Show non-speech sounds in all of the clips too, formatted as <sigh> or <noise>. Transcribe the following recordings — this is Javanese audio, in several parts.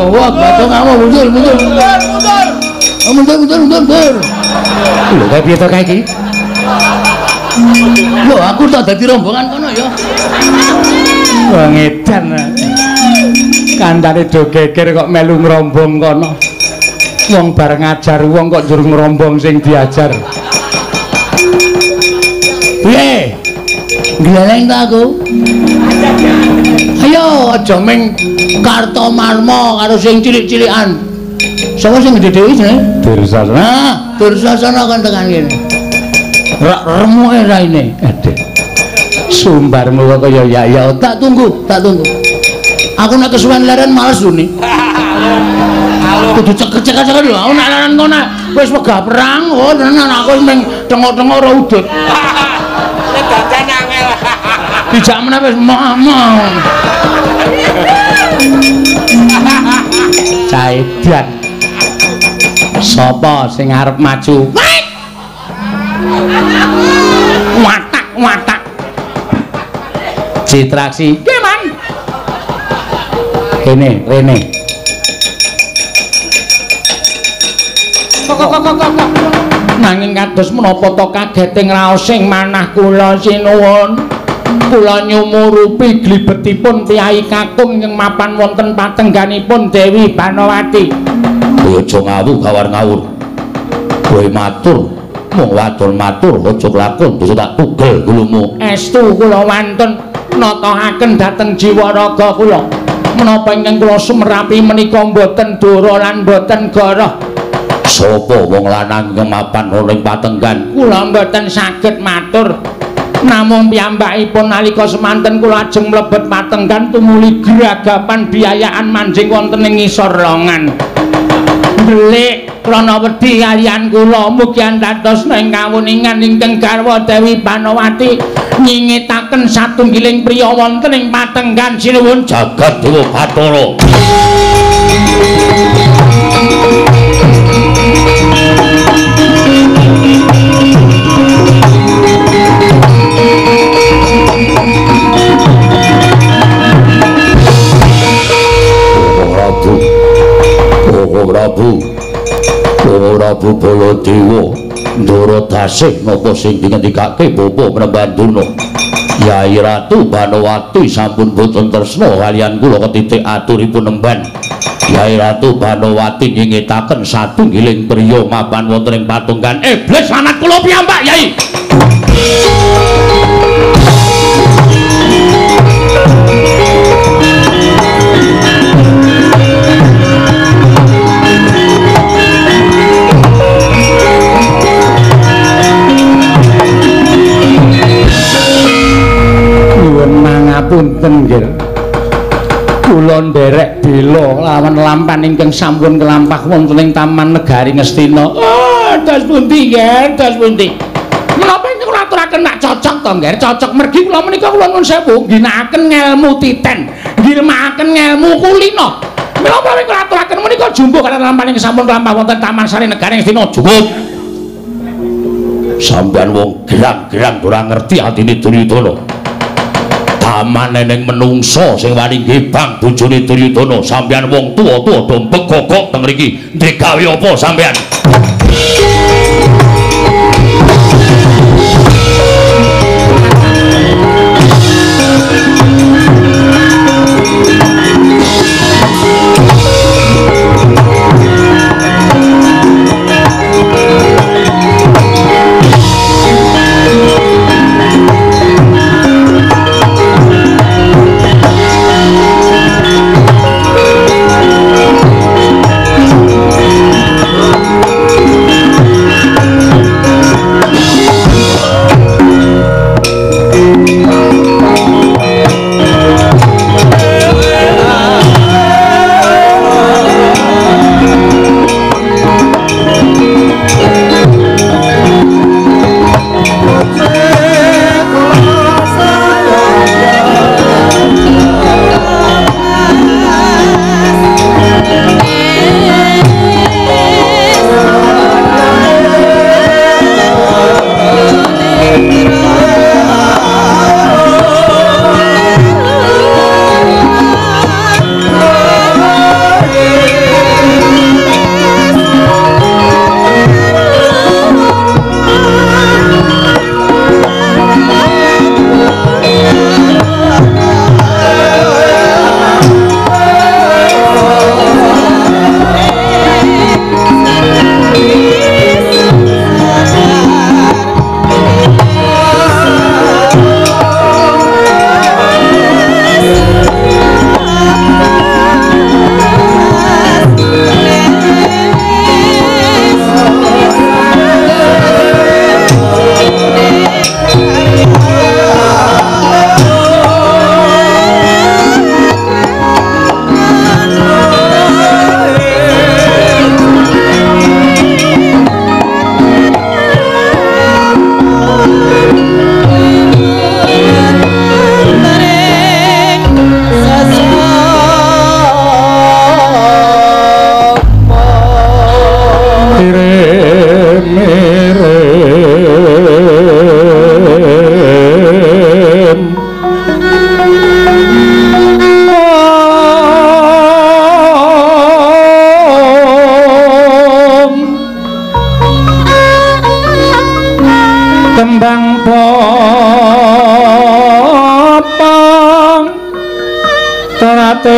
Bagawa Batung kamu mundur mundur mundur. Mundur mundur. Mundur mundur lho kae piye to kae iki lho aku tak dadi rombongan kono ya. Wong edan kandhane do geger kok melu ngrombong kono. Wong bar ngajar wong kok jur ngrombong sing diajar. Piye? Gleleng ta aku ayo aja ming karto marmo karo sing cilik-cilikan. Sapa sing gede dhewe jenenge? Dursasana nah Dursasana kan tekan kene. Rak remuke raine. Adek sumbarmu kok kaya ya ya tak tunggu tak tunggu. Aku nek kesuwen leren males lho ni kudu cekek-cekek lho. Aku nek leren kono wis wegah perang oh tenan aku ming tengok-tengok ora udut nek dadan angel dijak meneh wis mau Caidan Sopo sing arep maju? Watak watak. Citraksi Keman Kene rene kok kok kok kok nanging kados menapa to kageting raos sing manah kula sinuwun kula nyumurupi glibetipun piyai kakung ing mapan wonten patengganipun Dewi Banowati. Aja ngawu gawar ngawur. Kowe matur mung wadon matur aja lakon dosa tak tugel gulumu. Estu kula wonten natahaken dhateng jiwa raga kula. Menapa ingkang kula sumerapi menika boten dora lan boten goroh? Sapa wong lanang ing mapan ing patenggan? Kula mboten saged matur namung piyambakipun nalika semanten kula ajeng mlebet patenggan tumuli gragapan biayaan manjing wonten ing ngisor longan delik krana wedi kaliyan kula mugi antatos ing kawuningan ingkang garwa Dewi Banowati nyingetaken satunggiling priya wonten ing patenggan sinuwun jagat dewa Bathara Prabu. Prabu Prabu Baladewa dasih napa sing dingendikake Bapa Prabanduna Yai Ratu Banowati sampun boten tresna kaliyan kula ketitik aturipun nemban Yai Ratu Banowati nyingetaken satunggiling priya mapan wonten ing patunggan. Iblis anak kula piyambak Yai mangapunten nggih. Kula nderek bela lawan lampan ingkang sampun kelampah wonten ing Taman Negari Ngastina. Oh, das pundi nggih, das pundi. Menapa kula aturaken nak cocok to nggih? Cocok mergi kula menika kula nuwun sewu ginakaken ngelmu titen, ngirmakaken ngelmu kulino. Menapa kula aturaken menika jumbo kaliyan lampan ingkang sampun kelampah wonten Taman Sari Negari Ngastina. Cukup. Sampeyan wong gerang-gerang ora ngerti atine Duryudana. Tamane ning menungso sing wani gebang bojone Duryudana, sampeyan wong tuwa-tuwa do mbegogok teng mriki. Ndek gawe apa sampeyan?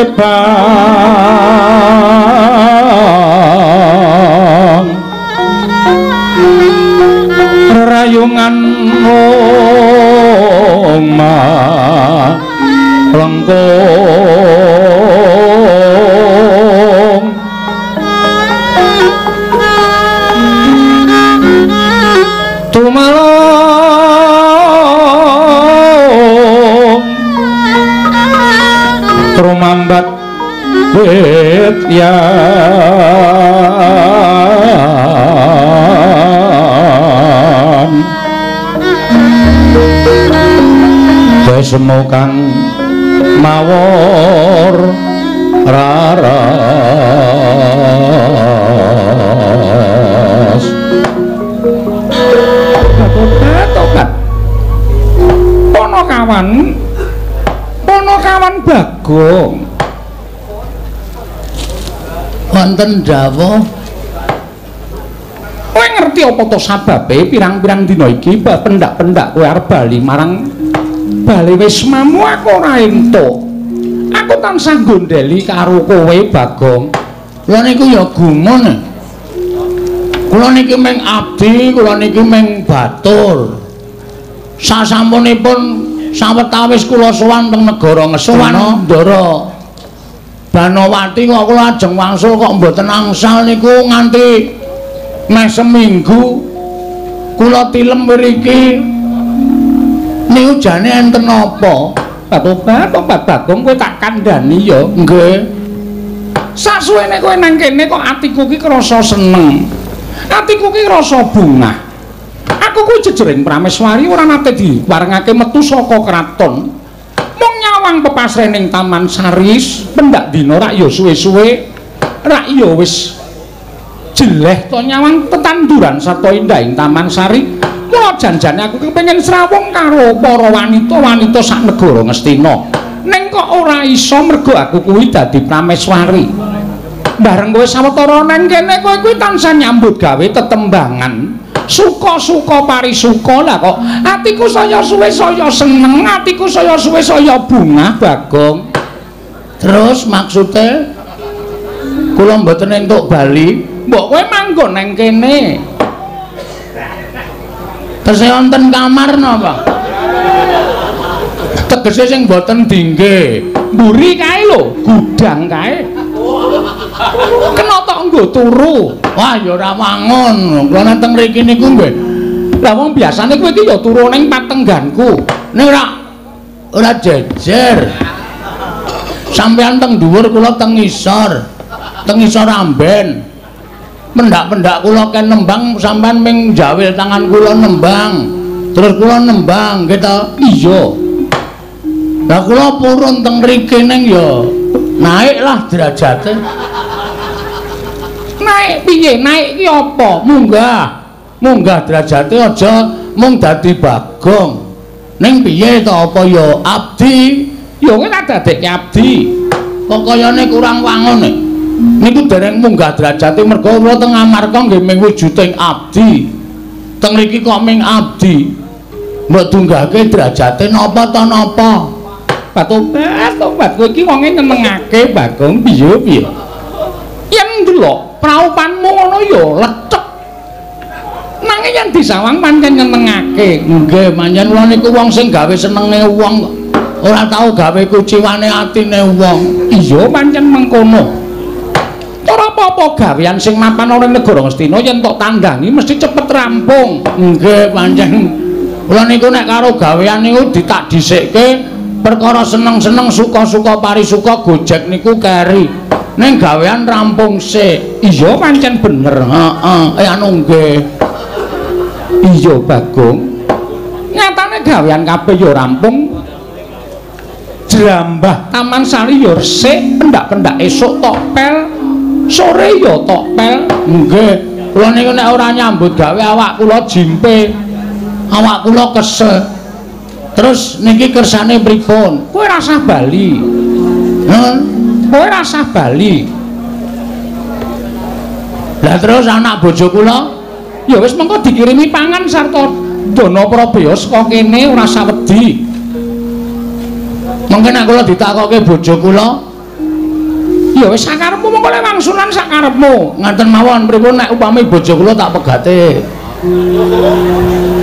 pa. Desmo kang mawor raras Tobat, tobat. Pono kawan. Pono kawan bagong. Wonten dawuh. Kowe ngerti apa to sababe pirang-pirang dina iki? Pendak-pendak kowe arep bali marang bali wismamu aku ora entuk. Aku tansah gondeli karo kowe Bagong. kula niku ya gumun. Kula niki ming abdi kula niki ming batur. Sasampunipun sawetawis kula sowan teng negara ngeswana ndara. Banowati kok kula ajeng wangsul kok mboten angsal niku nganti meh seminggu kula tilem mriki niku jane enten apa Batobat, tobat Bagong kowe tak kandhani ya. nggih Sasuwene kowe nang kene kok atiku ki krasa seneng. Atiku ki rasa bungah. Aku kuwi jejering prameswari ora nate diwarengake metu saka kraton. Mung nyawang pepasrening Taman Saris, pendak dina rak ya suwe-suwe rak ya wis jeleh to nyawang tetanduran sarta indahing Taman Sari. Mula janjane aku kepengin srawung karo para wanita-wanita sak negara Ngastina. Ning kok ora iso mergo aku kuwi dadi prameswari. Bareng kowe sawetara nang kene kowe kuwi tansah nyambut gawe tetembangan. Suka-suka parisuka lah kok atiku saya suwe saya seneng, atiku saya suwe saya bungah Bagong. terus maksude kula mboten entuk bali Mbok kowe manggon nang kene. Tesih wonten kamar napa? Tegese sing mboten dingge. Mburi kae lho, gudang kae. Kena tok nggo turu. Wah, ya ora wangun. Nang teng mriki niku nggih. Lah wong biasane kowe iki ya turu ning patengganku. Nek ora ora jejer. Sampeyan teng dhuwur kula teng ngisor. Teng ngisor amben. Pendak-pendak kula ken nembang sampeyan ming jawil tangan kula nembang. Terus kula nembang gitu. Iya. Lah kula purun teng mriki ning ya naiklah derajate. Naik piye? Naik ki apa? Munggah. Munggah derajate aja mung dadi bagong. Ning piye to apa ya abdi? Ya kowe tak dadekke abdi. kok kayane kurang wangun nek niku dereng munggah derajate mergo kula teng Amarga nggih ming wujuding abdi teng mriki kok ming abdi mbok dunggahke derajate napa ta napa Batobat, tobat kowe iki wonge nyenengake Bagong piye piye. Yen ndelok praupanmu ngono ya lecek. Nanging yen disawang pancen nyenengake. nggih manjen kula niku wong sing gawe senenge wong kok ora tau gawe kuciwane atine wong Iya pancen mengkono. Ora apa-apa gawean sing mapan ora negara Ngastina yen tok tandhangi mesti cepet rampung. nggih pancen kula niku nek karo gawean niku ditak dhisikke perkara seneng-seneng suka-suka parisuka gojek niku keri ning gawean rampung sik Iya pancen bener. heeh eh anu nggih Iya Bagong. Nyatane gawean kabeh ya rampung. Jrambah Taman Sari ya resik, pendak-pendak esuk tok pel, sore ya tok pel. nggih kula niku nek ora nyambut gawe awak kula jimpe awak kula kesel terus niki kersane pripun Kowe rasah bali. Nun, Kowe rasah bali. lah terus anak bojo kula Ya wis mengko dikirimi pangan sarta dana prabaya saka kene ora sawedi. mungkin nek kula ditakoke bojo kula Ya wis sakarepmu mongko le wangsulan sakarepmu. Ngaten mawon pripun nek upami bojo kula tak pegate.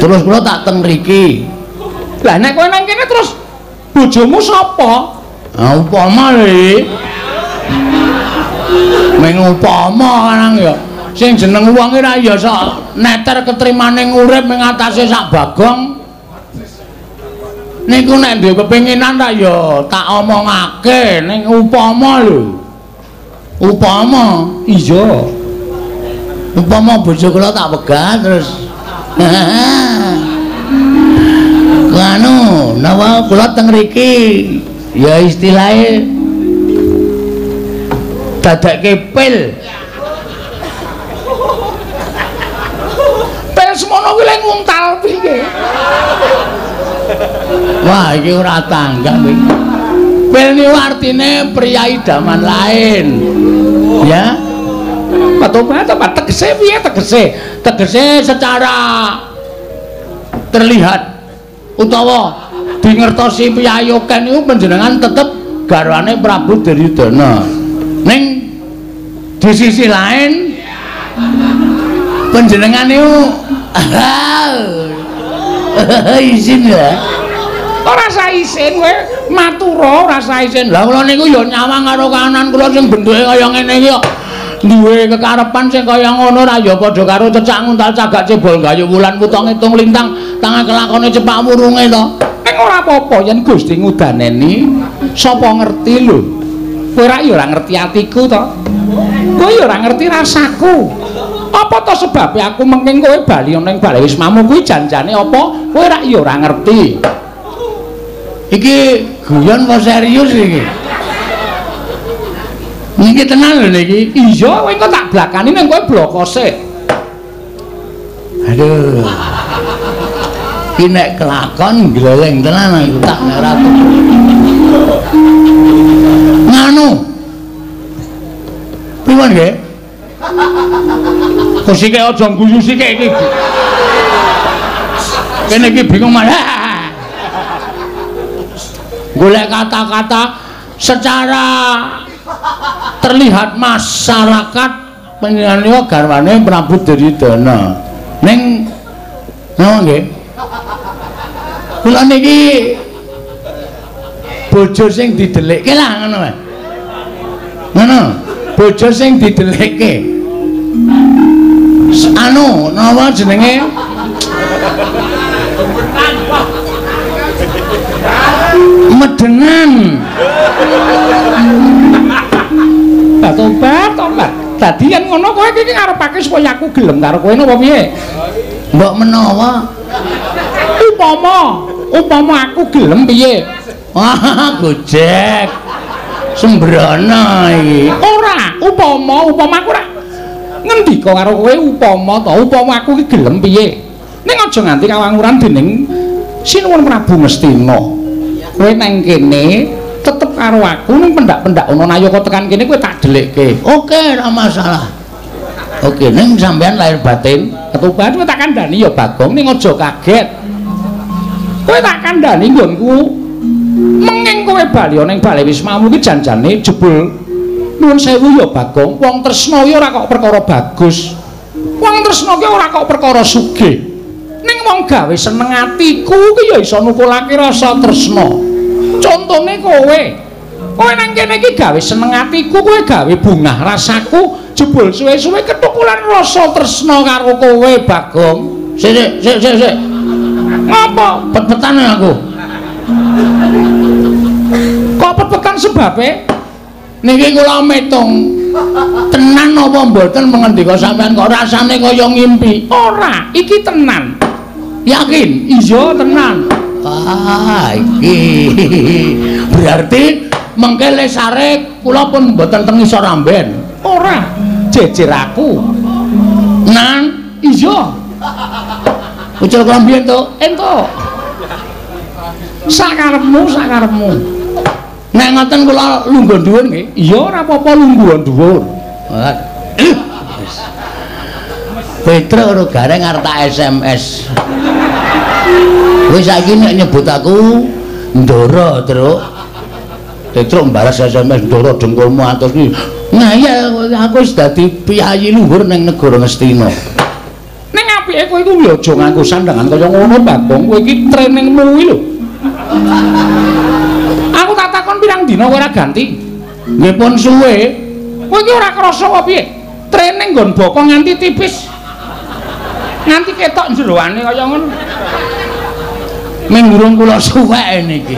Terus kula tak teng mriki. Lah nek kowe nang kene terus bojomu sapa? Ah upama lho. Meng upama kan ya. Sing jeneng wong ora ya sok neter ketrimaning urip ing atase sak bagong. Niku nek duwe kepinginan ta ya tak omongake ning upama lho. Upama Iya. upama bojo kula tak pegat terus <laughs> Anu, nawa kula teng mriki ya istilahnya dadekke pil. Pel semono kuwi le nguntal piye? Wah, iki ora tanggap iki. Pil niku artine pria idaman lain. Ya. Patobat apa tegese piye tegese? Tegese secara terlihat utawa dingertosi piyayoken niku panjenengan tetep garwane Prabu Duryudana. Ning di sisi lain panjenengan niku <laughs> <laughs> izin ya. Ora sa isin kowe matura ora sa isin. Lah kula niku ya nyawang karo kanan kula sing bentuke kaya ngene iki duwe kekarepan sing kaya ngono ra ya padha karo cecak nguntal cagak cebol gayu wulan puto ngitung lintang tangan kelakone cepak murunge to. Nek ora apa-apa yen Gusti ngudaneni sapa ngerti lho. Kowe ra ya ora ngerti atiku to. Kowe ya ora ngerti rasaku. Apa to sebabe aku mengking kowe bali ning bale wismamu kuwi janjane apa? Kowe ra ya ora ngerti. Iki guyon apa serius iki? Niki tenan lho niki. Iya, kowe engko tak blakani ning kowe blokose. Aduh. Ki nek kelakon gleleng tenan aku tak ora. Nganu. Nggih? Kok sik aja guyu sik iki. Kene iki bingung malah. Golek kata-kata secara terlihat masyarakat panjenengan garwane Prabu Duryudana. Ning napa nggih? Kula niki bojo sing didelikke lah ngono wae. Ngono, bojo sing didelikke. Anu, napa jenenge? Medengan. Lah tobat, tobat. Dadi yen ngono kowe iki ngarepake supaya aku gelem karo kowe napa piye? Mbok menawa Upama, upama aku gelem piye? Wah, Gojek. Sembrono iki. Ora, upama, upama aku ora ngendika karo kowe upama to, upama aku iki gelem piye? Ning aja nganti kawanguran dening Sinuwun Prabu Mestina. Kowe nang kene tetep karo aku ning pendak-pendak ana nayaka tekan kene kowe tak delikke. Oke, ora masalah. Oke, ning sampean lahir batin. Ketuban kowe tak kandhani ya Bagong ning aja kaget. Kowe tak kandhani nggonku. Menging kowe bali ning bale wismamu iki janjane jebul nuwun sewu ya Bagong. Wong tresna ya ora kok perkara bagus. Wong tresna ki ora kok perkara sugih. Ning wong gawe seneng atiku ki ya iso nukulake rasa tresna. Contone kowe. Kowe nang kene iki gawe seneng atiku, kowe gawe bungah rasaku, jebul suwe-suwe ketukulan rasa tresna karo kowe, Bagong. Sik, sik, sik, sik. Ngapa? Pet-petan aku. Kok pepekan sebabe? Niki kula metung. Tenan apa mboten mengendika sampean kok rasane kaya ngimpi? Ora, iki tenan. Yakin? Iya, tenan. Ah, iki. Berarti mengke lesare kula pun mboten teng isor ramben. Ora, jejer aku. Nan, Iya, ucul kula mbiyen to. entuk. Sakarepmu, sakarepmu. Nek ngoten kula lungguh dhuwur nggih. Iya, ora apa-apa lungguhan dhuwur. Petro karo gareng arep tak SMS. Wis saiki nek nyebut aku Ndoro, Truk. Petruk mbaras SMS ndoro dengkulmu atus iki. Nah iya aku wis dadi piyayi luhur ning negara Ngastina. Ning apike kowe iku ya aja nganggo sandangan kaya ngono, Bagong. Kowe iki trainingmu iki lho. Aku tak takon pirang dina kowe ora ganti? Nggih pun suwe. Kowe iki ora krasa apa piye? Training nggon bokong nganti tipis. Nganti ketok jeroane kaya ngono. Ming urung kula suwek niki.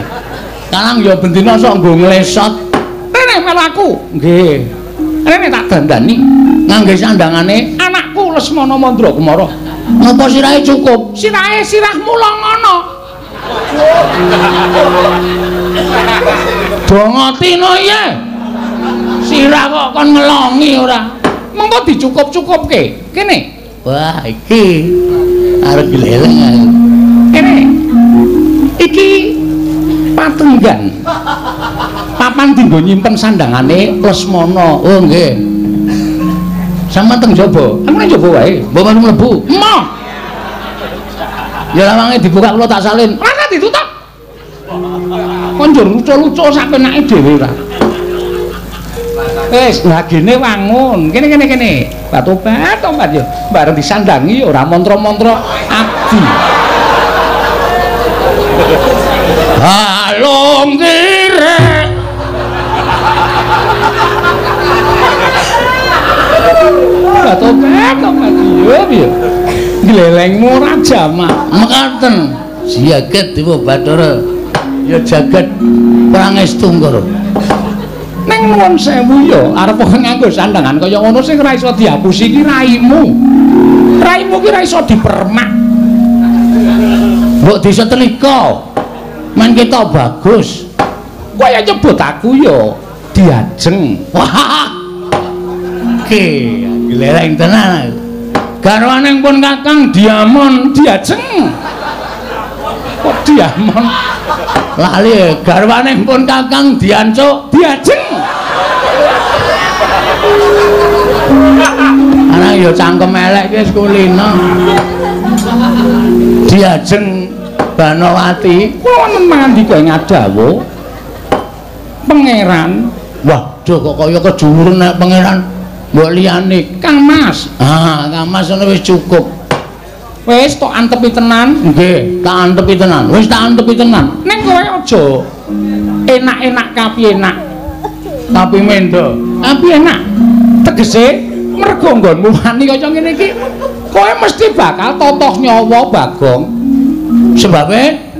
Kalang ya bendina sok nggo nglesot. Rene melu aku. Nggih. Rene tak dandani. Ngangge sandangane Anakku Lesmana Mandra Kumara. napa sirahe cukup? Sirahe sirahmu longono. <laughs> Dongotina iya. Sirah kok kon ngelongi ora. Mengko dicukup-cukupke. Kene. Wah, iki arep dileleng. Iki patunggan. Papan dinggo nyimpen sandangane Lesmana. Oh, nggih. Sama teng jaba. Aku nang jaba wae. Mbok melu mlebu. Emoh. Ya lawange dibuka kula tak salin. Ora ditutup. Konjur lucu-lucu sak penake dhewe ora. Wis, gene wangun. Kene kene kene. Batu batu yo. Bareng disandangi ora mantra-mantra abdi. Halong kire. Batu batu Mbak yo piye? Glelengmu ora jamak. Mekaten. Siaget Dewa Bathara. Ya jagat Prangestu Ngara. Ning nuwun sewu ya, arep nganggo sandangan kaya ngono sing ora iso dihapusi iki raimu. Raimu ki ora iso dipermak. Mbok disetrika. Men kita bagus. Kaya nyebut aku ya diajeng. Wah. Oke, glereng tenan. Garwane pun Kakang Diamon diajeng. Kok Diamon Lali garwane pun Kakang Diancuk diajeng. Ana ya cangkem elek wis kulino. Diajeng Banowati. Kula wonten mangandika ing Adawa. Pangeran, Waduh kok kaya kejuwuren nek pangeran mbok liyane. Kang Mas, Ah, Kang Mas ngono wis cukup. wis tok antepi tenan. Nggih, tak antepi tenan. Wis tak antepi tenan. Ning kowe aja enak-enak kapi enak. Tapi mendo. Tapi enak. Tegese mergo nggonmu wani kaya ngene iki, kowe mesti bakal totoh nyawa Bagong. Sebabe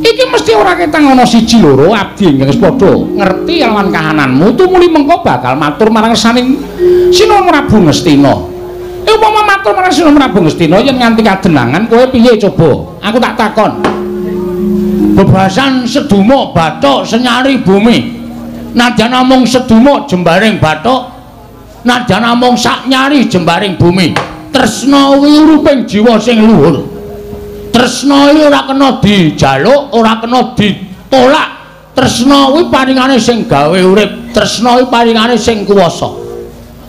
Iki mesti ora ketang ana siji loro abdi ingkang padha ngerti lawan kahananmu tumuli mengko bakal matur marang saning Sinuwun Prabu Ngastina. Eh upama matur marang Sinuwun Prabu Ngastina yen nganti kadenangan kowe piye coba? Aku tak takon. bebasan sedumo bathuk senyari bumi. Nadyan namung sedumo jembaring bathuk. Nadyan namung sak nyari jembaring bumi. Tresna kuwi uruping jiwa sing luhur. Tresna iki ora kena dijaluk, ora kena ditolak. Tresna kuwi paringane sing gawe urip, tresna kuwi paringane sing kuwasa.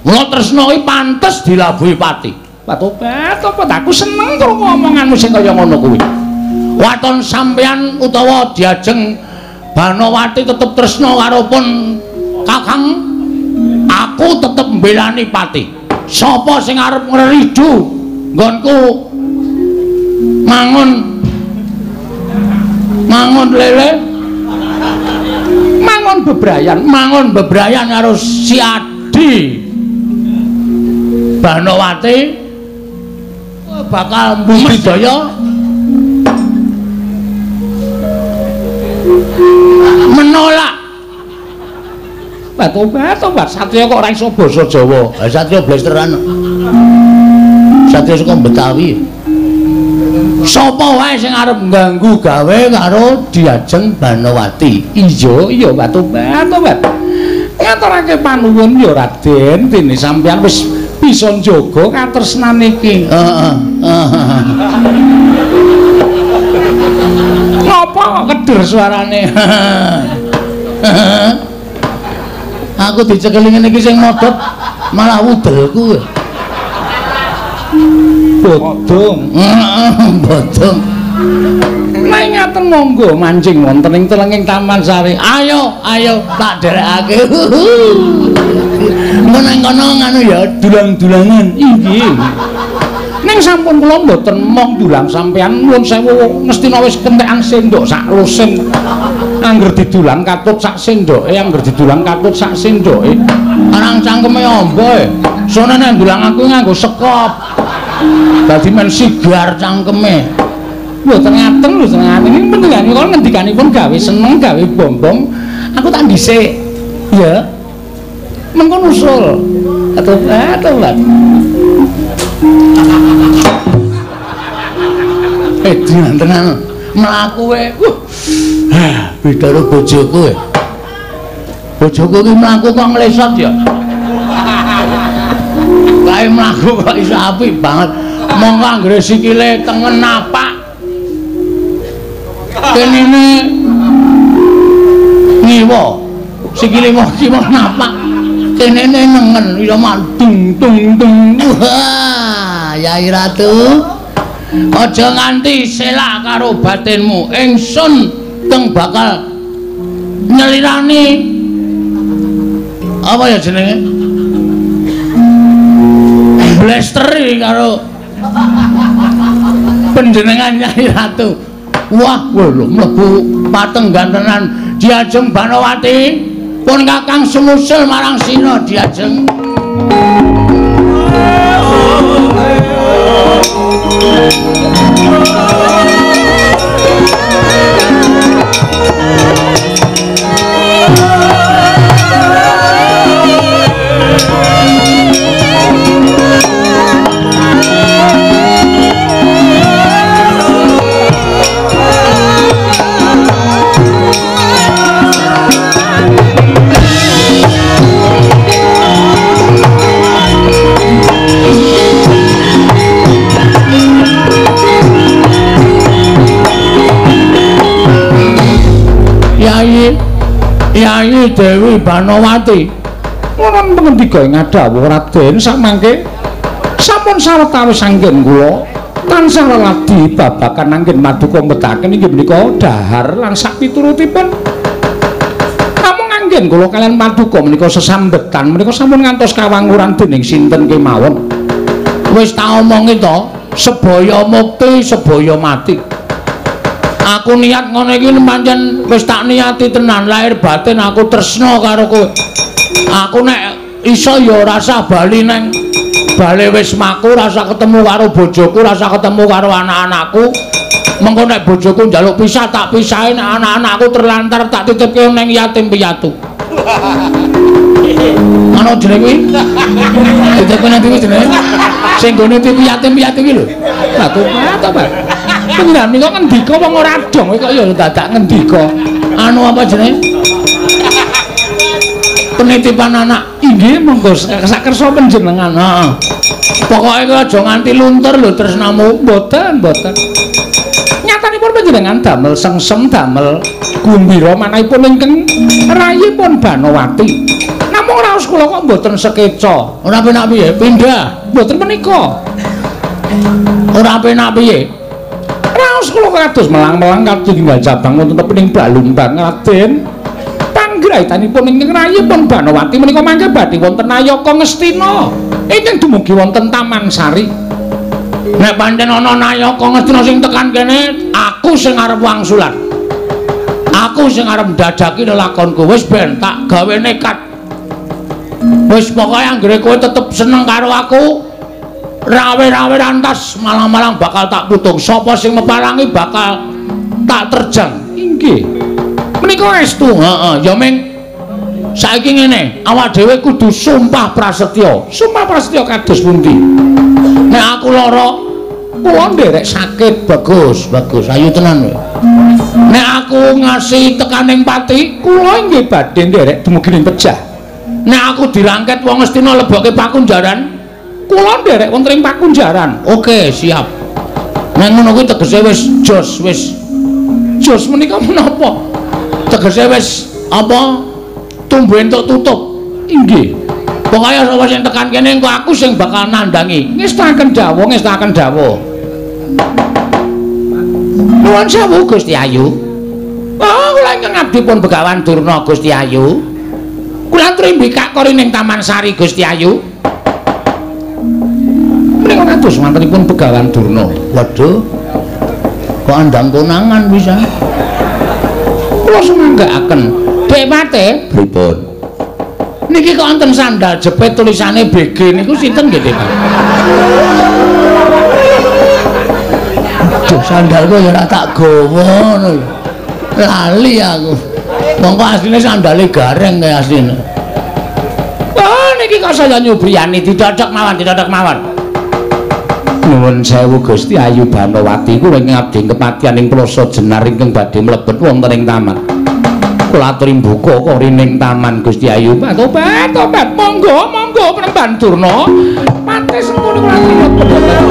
Mula tresna kuwi pantes dilabuhi pati. Patobat apa aku seneng krungu omonganmu sing kaya ngono kuwi. waton sampeyan utawa diajeng Banowati tetep tresna karo pun Kakang aku tetep mbelani pati sapa sing arep ngriju nggonku mangun. Mangun lele. Mangon bebrayan, mangun bebrayan karo Siadi Banowati. Bakal mbudidaya menolak. Patobat obat satya kok ora iso basa Jawa. Satya blasteran. Satya saka Betawi. Sapa wae sing arep ngganggu gawe karo Diajeng Banowati. Iya, iya patobat obat. Ngaturake panuwun ya Raden, dene sampeyan wis bisa njaga katresnan iki. Heeh. Kok keder suarane? Aku dicekeli ngene iki sing modot malah wudelku. Bodong. Bodong. Nek ngaten monggo mancing wonten ing telenging Taman Sari. Ayo, ayo tak derekake. <laughs> Meneng kono nganu ya dulang-dulangan. Inggih. Ning sampun kula mboten mong dulang sampean nuwun sewu ngestina wis kentekan sendok sak lusin. Angger didulang katut sak sendoke, angger didulang katut sak sendoke. Arang cangkeme amba e. Sone nek dulang aku nganggo sekop. Dadi men sigar cangkeme. Mboten ngaten lho senengane. Ning pentingane kok ngendikanipun gawe seneng, gawe bombong. Aku tak dhisik. Ya. Mengko nusul. Atuh, atuh, Eh, tenan mlaku wae. Hah, beda karo bojoku wae. Bojoku ki mlaku kok nglesot ya. Kae mlaku kok iso apik banget. Monggo anggere sikile tengen napak. Kene ne ngiwa. Sikile mau kiwa napak. Kene ne nengen iso mandung tung tung. Wah, Yai Ratu. Aja nganti selak karo batinmu. Ingsun teng bakal nyelirani apa ya jenenge? Blasteri karo penjenengan Nyai Ratu. Wah, lho mlebu patenggan tenan Diajeng Banowati pun Kakang sumusul marang Sina Diajeng. Yai Yai Dewi Banowati Wonten pengendika ing adawuh Raden samangke sampun sawetawis anggen kula tansah leladi babakan anggen maduka metaken inggih menika dahar lan sak piturutipun. Namung anggen kula kalian maduka menika sesambetan menika sampun ngantos kawanguran dening sinten kemawon? Wis tak omongi to sebaya mukti sebaya mati aku niat ngono iki pancen wis tak niati tenan lahir batin aku tresna karo kowe. Aku nek iso ya rasa bali neng bali wis maku rasa ketemu karo bojoku rasa ketemu karo anak-anakku. Mengko nek bojoku njaluk pisah tak pisahin anak-anakku terlantar tak titipke neng yatim piatu. Ana jeneng kuwi titipke nang ndi jenenge? Sing gone tipi yatim piatu iki lho. Kok apa Pengiran nika ngendika wong ora dong kok ya dadak ngendika. Anu apa jenenge? Penitipan anak. Inggih monggo sak kersa panjenengan. Heeh. Pokoke kok aja nganti luntur lho tresnamu. Mboten, mboten. Nyatanipun panjenengan damel sengsem damel gumbira manahipun ingkang rayipun Banowati. Namung raos kula kok mboten sekeca. Ora penak piye? Pindah. Mboten menika. Ora penak piye? Kados melang-melang katinggal cabang wonten tepining Balumbang Raden. Panggraitanipun ingkang rayipun Banowati menika mangke badhe wonten Nayaka Ngastina. Ingkang dumugi wonten Taman Sari. Nek pancen ana Nayaka Ngastina sing tekan kene, aku sing arep wangsulan. Aku sing arep ndadaki lelakonku wis ben tak gawe nekat. Wis pokoke anggere kowe tetep seneng karo aku, rawe-rawe rantas malang-malang bakal tak putung sapa sing meparangi bakal tak terjang. Inggih. Menika estu heeh. Ya ming. Saiki ngene awak dhewe kudu sumpah prasetya sumpah prasetya kados pundi? Nek aku lara kula nderek sakit. Bagus bagus. Ayo tenan nek aku ngasih tekaning pati kula inggih badhe nderek dumugi pejah. Nek aku dirangket wong Astina leboke pakunjaran kula nderek wonten ing pakunjaran. Oke, siap. Nek ngono kuwi tegese wis jos, wis jos menika menapa? Tegese wis apa? Tumbuh entuk tutup. Inggih. Pokoke sapa sing tekan kene engko aku sing bakal nandangi. Ngestaken dawuh, ngestaken dawuh. Nuwun sewu Gusti Ayu. Oh, kula ingkang abdi pun Begawan Durna Gusti Ayu. Kula aturi mbikak kori ning Taman Sari Gusti Ayu. Menika kados wontenipun Begawan Durna. Waduh. Kok andang konangan bisa? Kula sumanggaaken. Dek Pate, Pripun? niki kok wonten sandal jepit tulisane BG niku sinten nggih, Dek? Aduh, sandalku ya ora tak gawa ngono. Lali aku. Mongko asline sandale gareng kaya asline. Oh, niki kok saya nyubriyani didodok mawon, didodok mawon. Nuwun sewu Gusti Ayu Banowati kula ing abdi kepatihan ing Plasa Jenar ingkang badhe mlebet wonten ing taman. Kula aturi mbuka kori ning taman Gusti Ayu. Tobat, tobat, monggo, monggo penemban Durna. Pate sengkune kula aturi mlebet.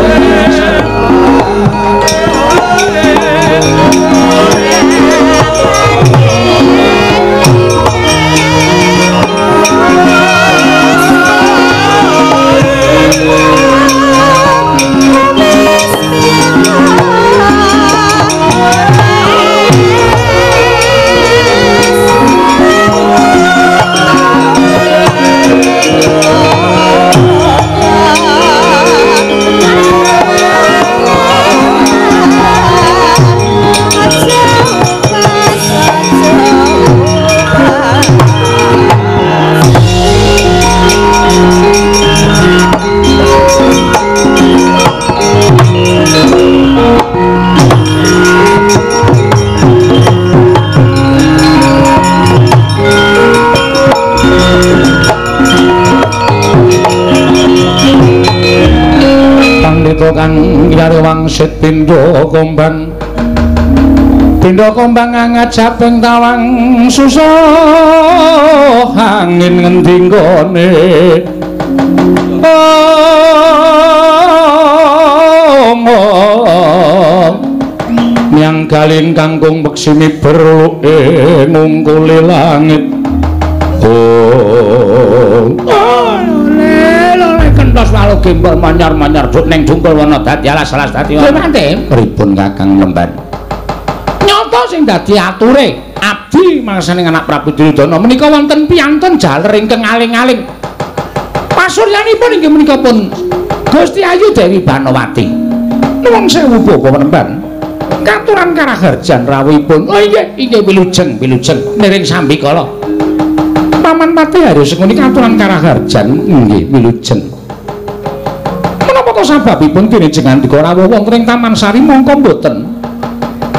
Pindha kombang. Pindha kombang ngajak ping tawang susah angin ngendi nggone. Omong Nyang galin kangkung beksimi beruke ngungkuli langit. Oh walu gembol manyar-manyar duk ning dungkul wana dadi alas-alas dadi mante. Pripun kakang lemban? Nyata sing dadi ature abdi mangsaning anak Prabu Duryudana. Menika wonten piyanten jaler ingkang aling-aling. Pasuryanipun inggih menika pun Gusti Ayu Dewi Banowati. Nuwun sewu bapa penemban katuran karaharjan rawuhipun. Oh inggih inggih wilujeng wilujeng. Niring sambikala. Paman Pati harus ngene katuran karaharjan nggih wilujeng to sababipun dene jenengan dika rawuh wonten ing Taman Sari mongko mboten?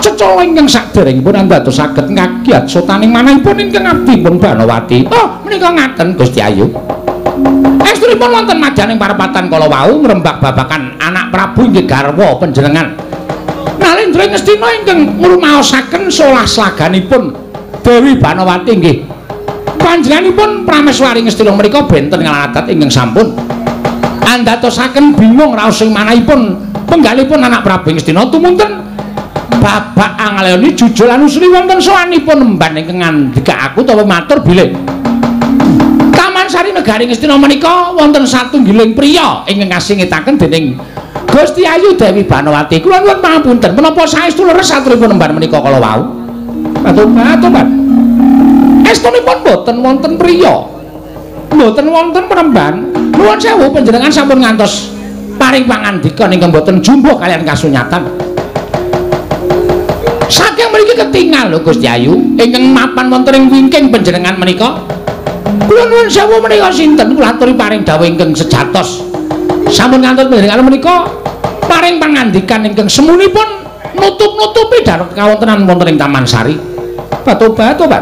Cecala ingkang saderengipun andados saged ngagiat sotaning manahipun ingkang abdi pun Banowati oh menika ngaten Gusti Ayu. Estunipun wonten madyaning parepatan kala wau ngrembak babakan anak Prabu inggih garwa panjenengan. Nalendra Ngastina ingkang ngrumaosaken solah slaganipun Dewi Banowati nggih panjenenganipun prameswari Ngastina menika benten ngalatat ingkang sampun andatosaken bingung raos ing manahipun penggalipun anak Prabu Ngastina tumunten babak angaleoni jujul anu sri wonten sowanipun emban ingkang ngandika aku utawa matur bilih Taman Sari Negari Ngastina menika wonten satunggiling priya ingkang kasingitaken dening Gusti Ayu Dewi Banowati. Kula nuwun pangapunten menapa saestu leres satripun emban menika kala wau. Patobat, patobat. Estunipun boten wonten priya. Boten wonten penemban. Nuwun sewu panjenengan sampun ngantos paring pangandika ingkang boten jumbuh kalian kasunyatan. Saking mriki ketingal lho Gusti Ayu ingkang mapan wonten ing wingking panjenengan menika. Kula nuwun sewu menika sinten kula aturi paring dawuh ingkang sejatos. Sampun ngantos panjenengan menika paring pangandikan ingkang semunipun nutup-nutupi darat kawontenan wonten ing Taman Sari. Batobat, tobat.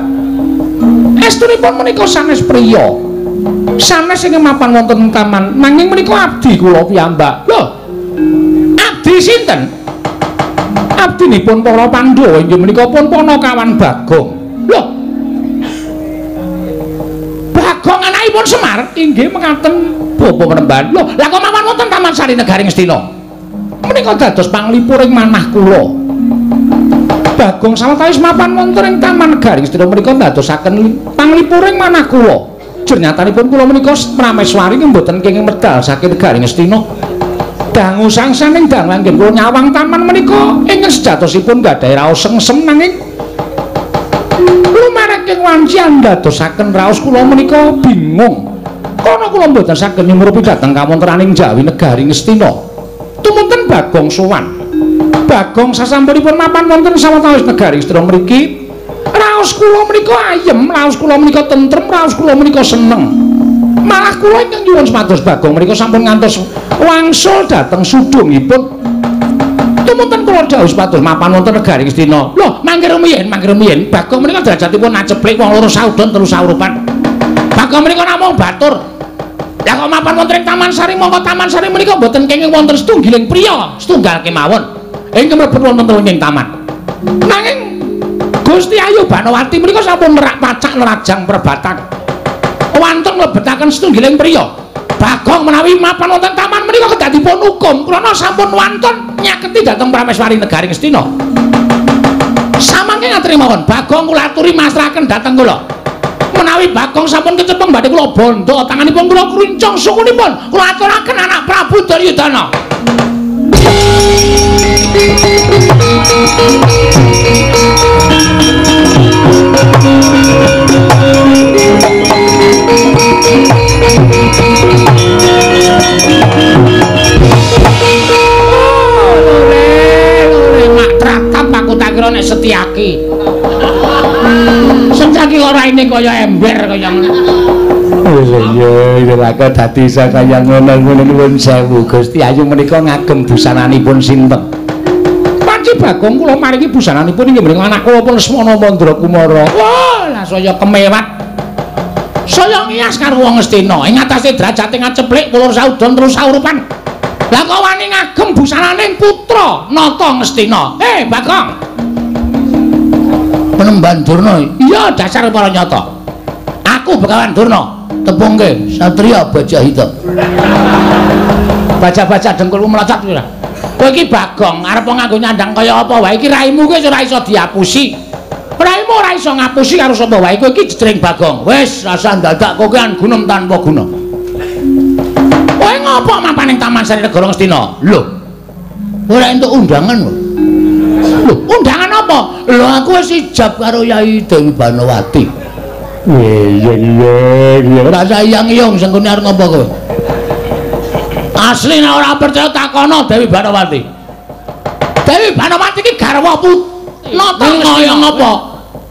Estunipun menika sanes priya. Sanes ingkang mapan wonten taman nanging menika abdi kula piyambak. Lho. Abdi sinten? Abdinipun para Pandhawa inggih menika pun Panakawan Bagong. Lho. Bagong anakipun Semar inggih mekaten bapa penemban. Lho, lah kok mawon wonten Taman Sari Negari Ngastina? Menika dados panglipuring manah kula. Bagong sawetawis mapan wonten ing Taman Negari Ngastina menika dadosaken panglipuring manah kula. Jernyatanipun kula menika prameswari mboten kenging medal. Saking Negari Ngastina. dangu sangsaning dangu nggih kula nyawang taman menika. Ingkang sejatosipun gadhahi raos sengsem nanging lumareking wanci andadosaken raos kula menika bingung. Kono kula mboten saged nimrupi dhateng kawontenaning Jawi negari Ngastina tumunten Bagong sowan Bagong sasampunipun mapan wonten sawetawis negari Ngastina mriki raos kula menika ayem raos kula menika tentrem raos kula menika seneng. Malah kula ingkang nyuwun supados Bagong menika sampun ngantos wangsul dhateng sudungipun. Tumunten kula dawuh supados mapan wonten negari Ngastina lho mangke rumiyin mangke rumiyin Bagong menika derajatipun naceplik wong loro saudon telu saurupan. Bagong menika namung batur. Lah kok mapan wonten ing Taman Sari mongko Taman Sari menika mboten kenging wonten setunggiling priya setunggal kemawon. Ingkang mlebet wonten ing taman. Nanging Gusti Ayu Banowati menika sampun merak pacak nerajang perbatan? Wonten mlebetaken setunggiling priya. Bagong menawi mapan wonten taman menika kedadipun hukum krana sampun wonten nyaketi dhateng Prameswari negari Ngastina samangke ngatri mawon Bagong kula aturi masrahaken dhateng kula. Menawi Bagong sampun kecepeng badhe kula bondo tanganipun kula kruncung sukunipun kula aturaken anak Prabu Duryudana. kira nek Setyaki. Setyaki ora ini kaya ember kaya Lha iya, lha kok dadi kaya ngono-ngono nuwun sewu Gusti Ayu menika ngagem busananipun sinten? Bagong kula maringi busananipun inggih menika anak kula pun Lesmana Mandra Kumara. Wah, lah saya kemewat. Saya ngias karo wong Astina ing atase derajate ngaceplik kula saudon terus saurupan. Lah kok wani ngagem busananing putra Nata Ngastina. Eh, Bagong. Penemban Durna. Iya, dasar para nyata. Aku Begawan Durna. Tepungke Satria Bajahita. Baca-baca dengkulmu melocot ora? Kowe iki Bagong, arep nganggo nyandang kaya apa wae iki raimu kuwi ora iso diapusi. Raimu ora iso ngapusi karo sapa wae kowe iki jejering Bagong. Wis, rasa dadak kowe kan gunem tanpa guna. Kowe ngopo mapan ning Taman Sari Negara Ngastina? Lho. Ora entuk undangan lho. Lho, undangan apa? Lho aku wis ijab karo Yai Dewi Banowati. Iya iya iya. Ora sayang-iyong sengkune arep ngopo kowe? Asli nek ora percaya takono Dewi Banowati. Dewi Banowati iki garwa putri. Nata kaya ngapa?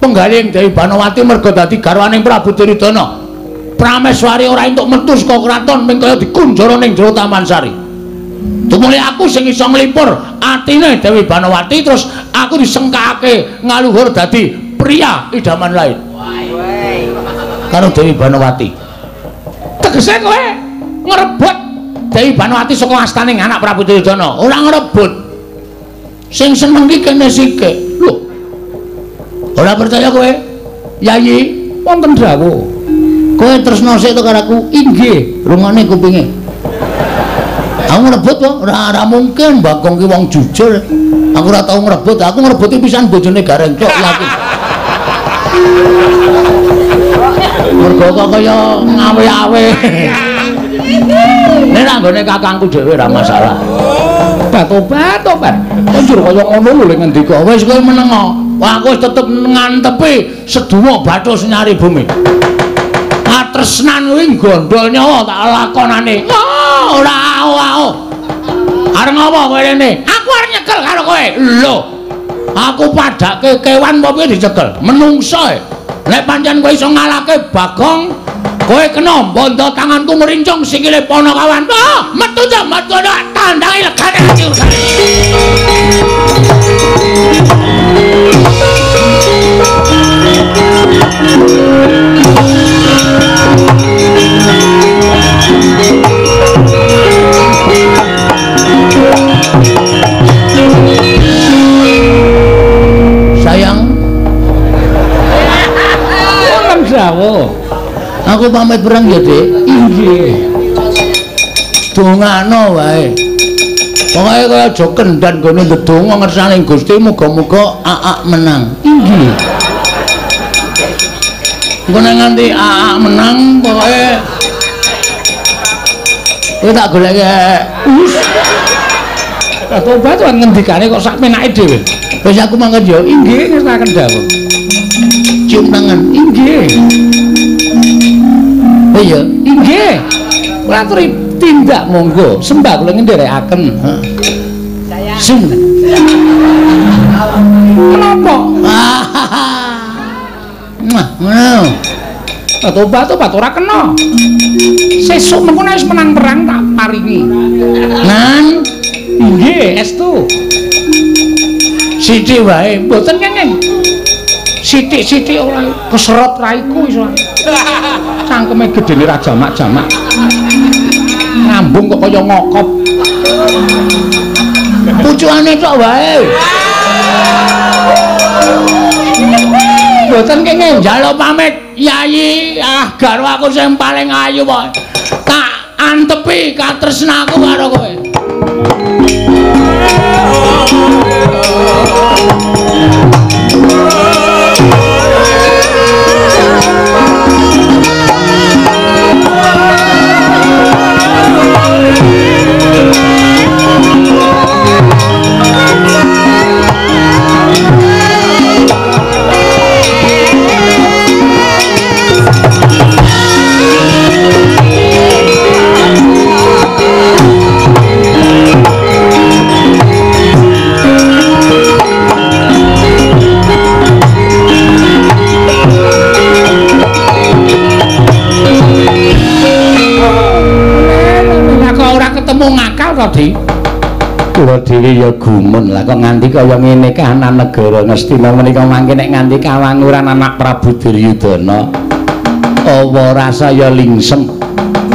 Penggaling Dewi Banowati mergo dadi garwaning Prabu Duryudana. Prameswari ora entuk metu saka kraton ming kaya dikunjara ning jero Taman Sari. Tumuli aku sing iso nglipur atine Dewi Banowati terus aku disengkake ngaluhur dadi pria idaman lain. Karo Dewi Banowati. Tegese kowe ngrebut Dewi Banowati saka astaning anak Prabu Duryudana. Ora ngrebut. Sing seneng iki kene sike. Lho. Ora percaya kowe? Yayi, wonten dawuh. kowe tresno sik to karo aku inggih rungane kupinge aku ngrebut kok ora ora mungkin bagong ki wong jujur aku ora tau ngrebut aku ngrebuti pisan bojone gareng cok lagi mergo kok kaya ngawe-awe nek nggone kakangku dhewe ora masalah tobat tobat njur kaya ngono lho ning ngendika wis kowe meneng Wah, aku wis tetep ngantepi seduwa bathus nyari bumi. katresnan kuwi gondol nyawa tak lakonane. Oh, ora ao-ao. Arep ngopo kowe rene? Aku arep nyekel karo kowe. Lho. Aku padake kewan apa piye dicekel? Menungso e. Nek pancen kowe iso ngalahke Bagong, kowe kena bondo tanganku merincong sikile Panakawan. Oh, metu to, metu to. Tandangi legane acur. rawuh. Aku pamit perang ya, Dik. Inggih. Dongano wae. Pokoke kaya aja kendan gone ndedonga ngersane Gusti muga-muga aak menang. Inggih. Engko nganti aak menang pokoke Kowe tak golek Us. tobat wae ngendikane kok sak penake dhewe. Wis aku mangkat yo. Inggih ngestaken dawuh. Cium tangan. Inggih. Oh iya. Inggih. Kula aturi tindak monggo sembah kula ngendherekaken. Sing. Kenapa? Wah, ngono. Tobat tobat ora kena. Sesuk mengko nek wis menang perang tak paringi. Nan, Inggih, estu. sithik wae. Mboten kenging. Sithik-sithik ora keserot raiku iso. <laughs> Cangkeme gedene ra jamak-jamak. Ngambung kok kaya ngokop. Pucukane tok wae. Mboten kenging. Njaluk pamit, Yayi. Ah, garwa aku sing paling ayu kok. Tak antepi katresnaku karo kowe. Lah ketemu ngakal to, Di? Kula dhewe ya gumun lah kok nganti kaya ngene kahanan negara Ngastina menika mangke nek nganti kawanguran anak Prabu Duryudana apa rasa ya lingsem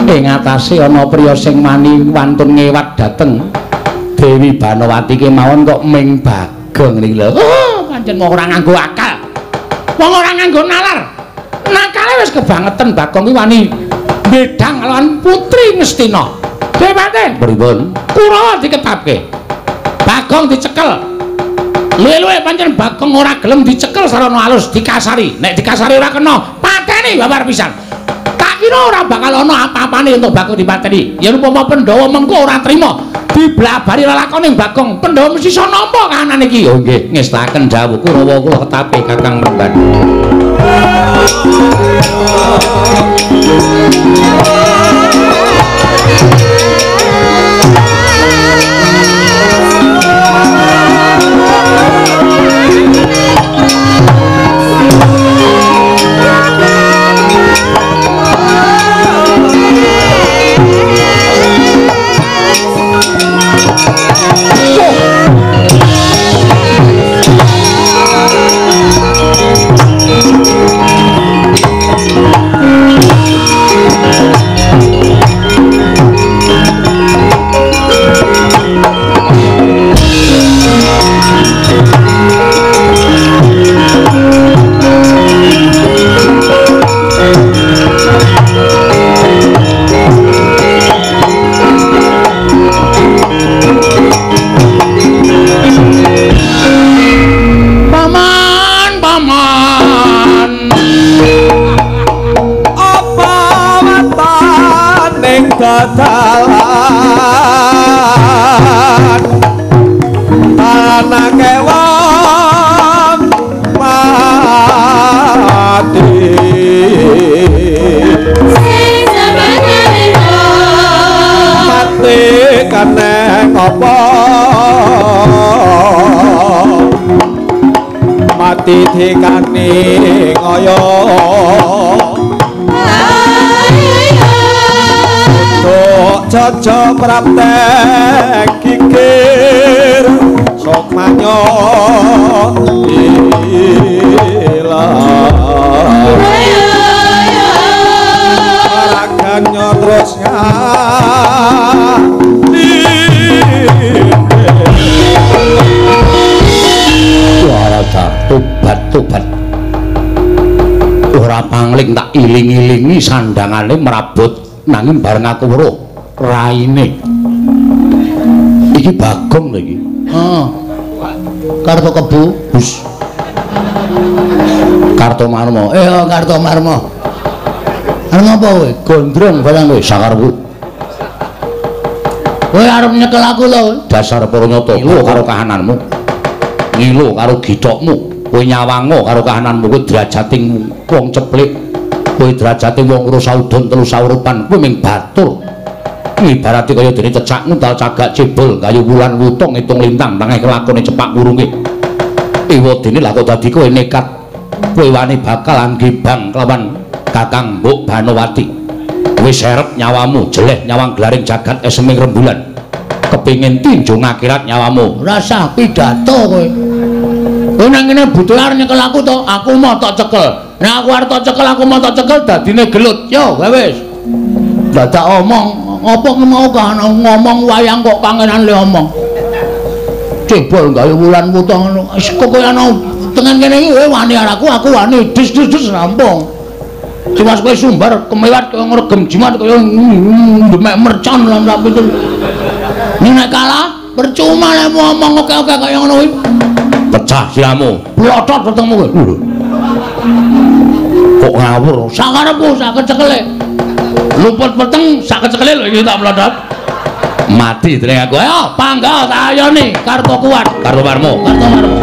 ing atase ana priya sing mani wantun ngewat dateng Dewi Banawati kemawon kok ming bagong niki lho. Oh, pancen wong ora nganggo akal. Wong ora nganggo nalar. Nakale wis kebangetan Bagong ki wani bedang lawan putri Ngastina. Dewate, Pripun? Kurawa diketapke. Bagong dicekel. Luwe-luwe pancen Bagong ora gelem dicekel sarana alus dikasari. Nek dikasari ora kena, pateni babar pisan. Tak kira ora bakal ana apa-apane untuk Bagong dipateni. Yen umpama Pandhawa mengko ora trima diblabari lelakone Bagong, Pandhawa mesti iso nampa kahanan iki. Oh nggih, ngestaken dawuh Kurawa kula ketape Kakang Remban. Mati dikani ngoyo. Tuk jaja praktek kikir sok manyo ilang. Raganyo terus Suara tobat. Ora pangling tak iling-ilingi sandangane merabut nanging bareng aku weruh raine. Iki Bagong lho iki. Oh. Karto kebu, Gus. Karto Marmo. Eh, oh, Karto Marmo. Arep apa kowe? Gondrong barang kowe sakarepku. Kowe arep nyekel aku to? Dasar para nyata ngilu karo kahananmu. Ngilu karo githokmu. Kowe nyawango karo kahananmu kowe derajating wong ceplik. Kowe derajating wong loro saudon telu saurupan. Kowe ming batur. Ibarate kaya dene cecak ngutal cagak cebol kayu wulan wutung ngitung lintang tangi kelakone cepak kurunge. Iwadene lha kok dadi kowe nekat. Kowe wani bakal anggibang kelawan Kakang Mbok Banowati. Wis serep nyawamu, jeleh nyawang glaring jagat eseming rembulan. Kepingin tinju ngakhirat nyawamu. Rasa pidato kowe. Kowe nang kene butuh arep nyekel aku to, aku mau tak cekel. Nek aku arep tak cekel, aku mau tak cekel dadine gelut. Yo, wis. Dadak omong, ki mau kan ngomong wayang kok pangeran le omong. Cebol gawe wulan wutung ngono. Kok kowe ana tengen kene iki kowe wani aku, aku wani dis dis dis rampung. Cuma kowe sumbar kemewat kaya ngregem jimat kaya demek mercon lan itu. Nek kalah percuma lek ngomong oke-oke kaya ngono kuwi. Pecah siramu. Blotot kowe. Lho. Kok ngawur? Sakarepku sak kecekele. Luput peteng sak kecekele lho iki tak blotot. Mati dening aku. Ayo panggal tak ayoni kartu kuat. Kartu marmu. Kartu marmu.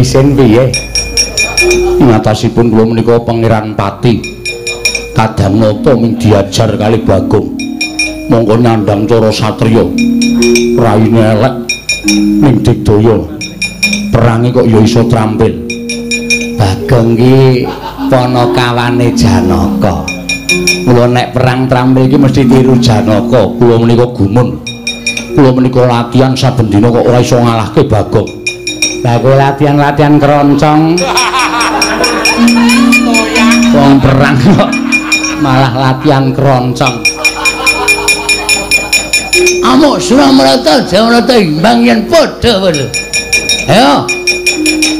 Isin piye? Ngatasipun kula menika Pangeran Pati. Kadang nata ming diajar kali Bagong. Monggo nyandang cara satriya. Raine elek ning digdaya. Perange kok ya iso trampil. Bagong ki panakawane Janaka. Mula nek perang trampil iki mesti tiru Janaka. Kula menika gumun. Kula menika latihan saben dina kok ora iso ngalahke Bagong. Lah kowe latihan-latihan keroncong. Wong perang kok malah latihan keroncong. Amuk Suramarata Jamarata imbang yen padha wae. Ayo.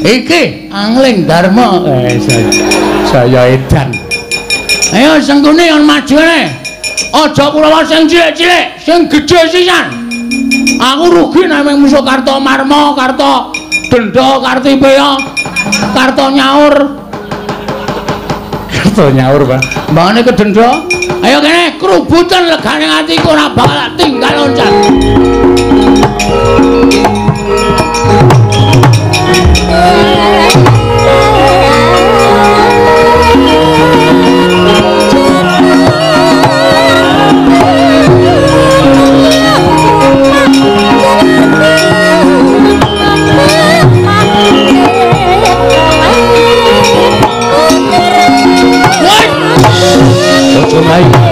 Iki angling Dharma. Eh saya, edan. Ayo sengkune yon maju. Aja Kurawa sing cilik-cilik, sing gedhe sisan. Aku rugi nek mung musuh Karto Marmo, Karto Denda, Kartipeya, Karto Nyaur. Karto Nyaur, Pak. Mbane kedenda. Ayo kene kerubutan legane atiku ora bakal tinggal loncat. Ojo <laughs> mlayu.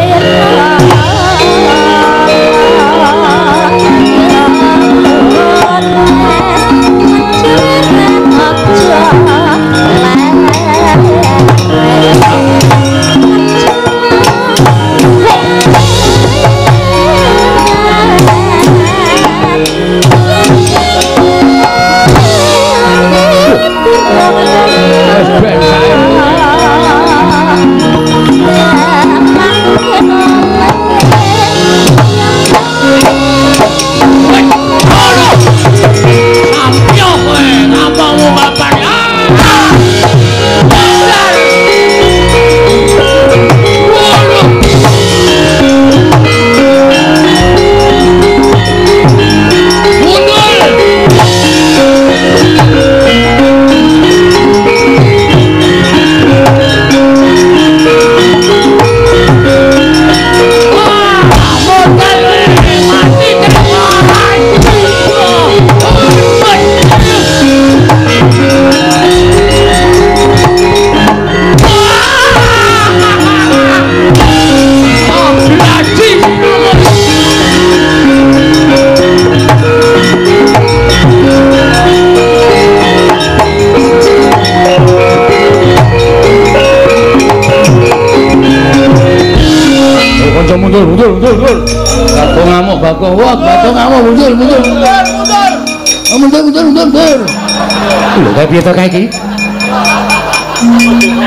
Piye to kae iki?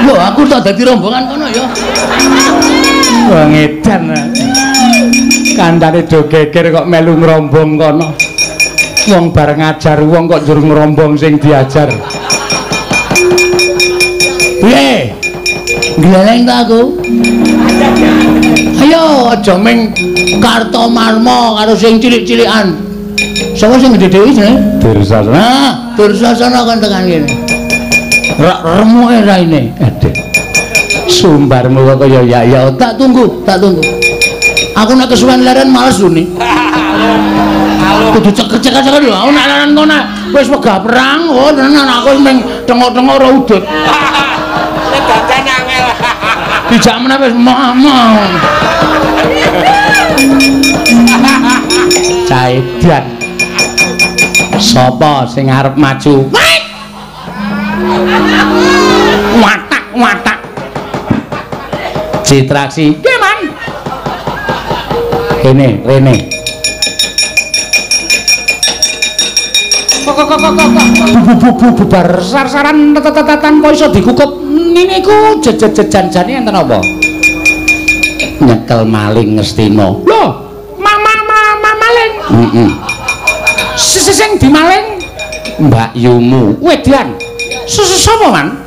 Lho, aku tak dadi rombongan kono ya. Wah, ngedan. Kandhane do geger kok melu ngrombong kono. Wong bar ngajar wong kok njur ngrombong sing diajar. Piye? Gleleng ta aku? Ayo aja ming Karto Marmo karo sing cilik-cilikan. Sapa sing gede dhewe jenenge? Dursasana. Nah, Dursasana kan tekan kene. Rak remuke raine. Aduh. Sumbarmu kok kaya ya ya tak tunggu, tak tunggu. Aku nek kesuwen leren males ni. Kudu cekek-cekek lho, aku nek leren kono wis wegah perang, oh tenan aku ming tengok-tengok ora udut. Dijak meneh wis mau. <laughs> Caidan. Sapa sing arep maju? Watak, watak. Citraksi. Keman. Kene, rene. Bu bubar sar-saran tetetetan kok iso dikukup. Nini ku jejet-jejan-jane enten apa? Nyekel maling Ngestina. Lho, mama mama maling. Heeh. Sisi sing dimaling Mbak Yumu, wedan. Susu sapa man?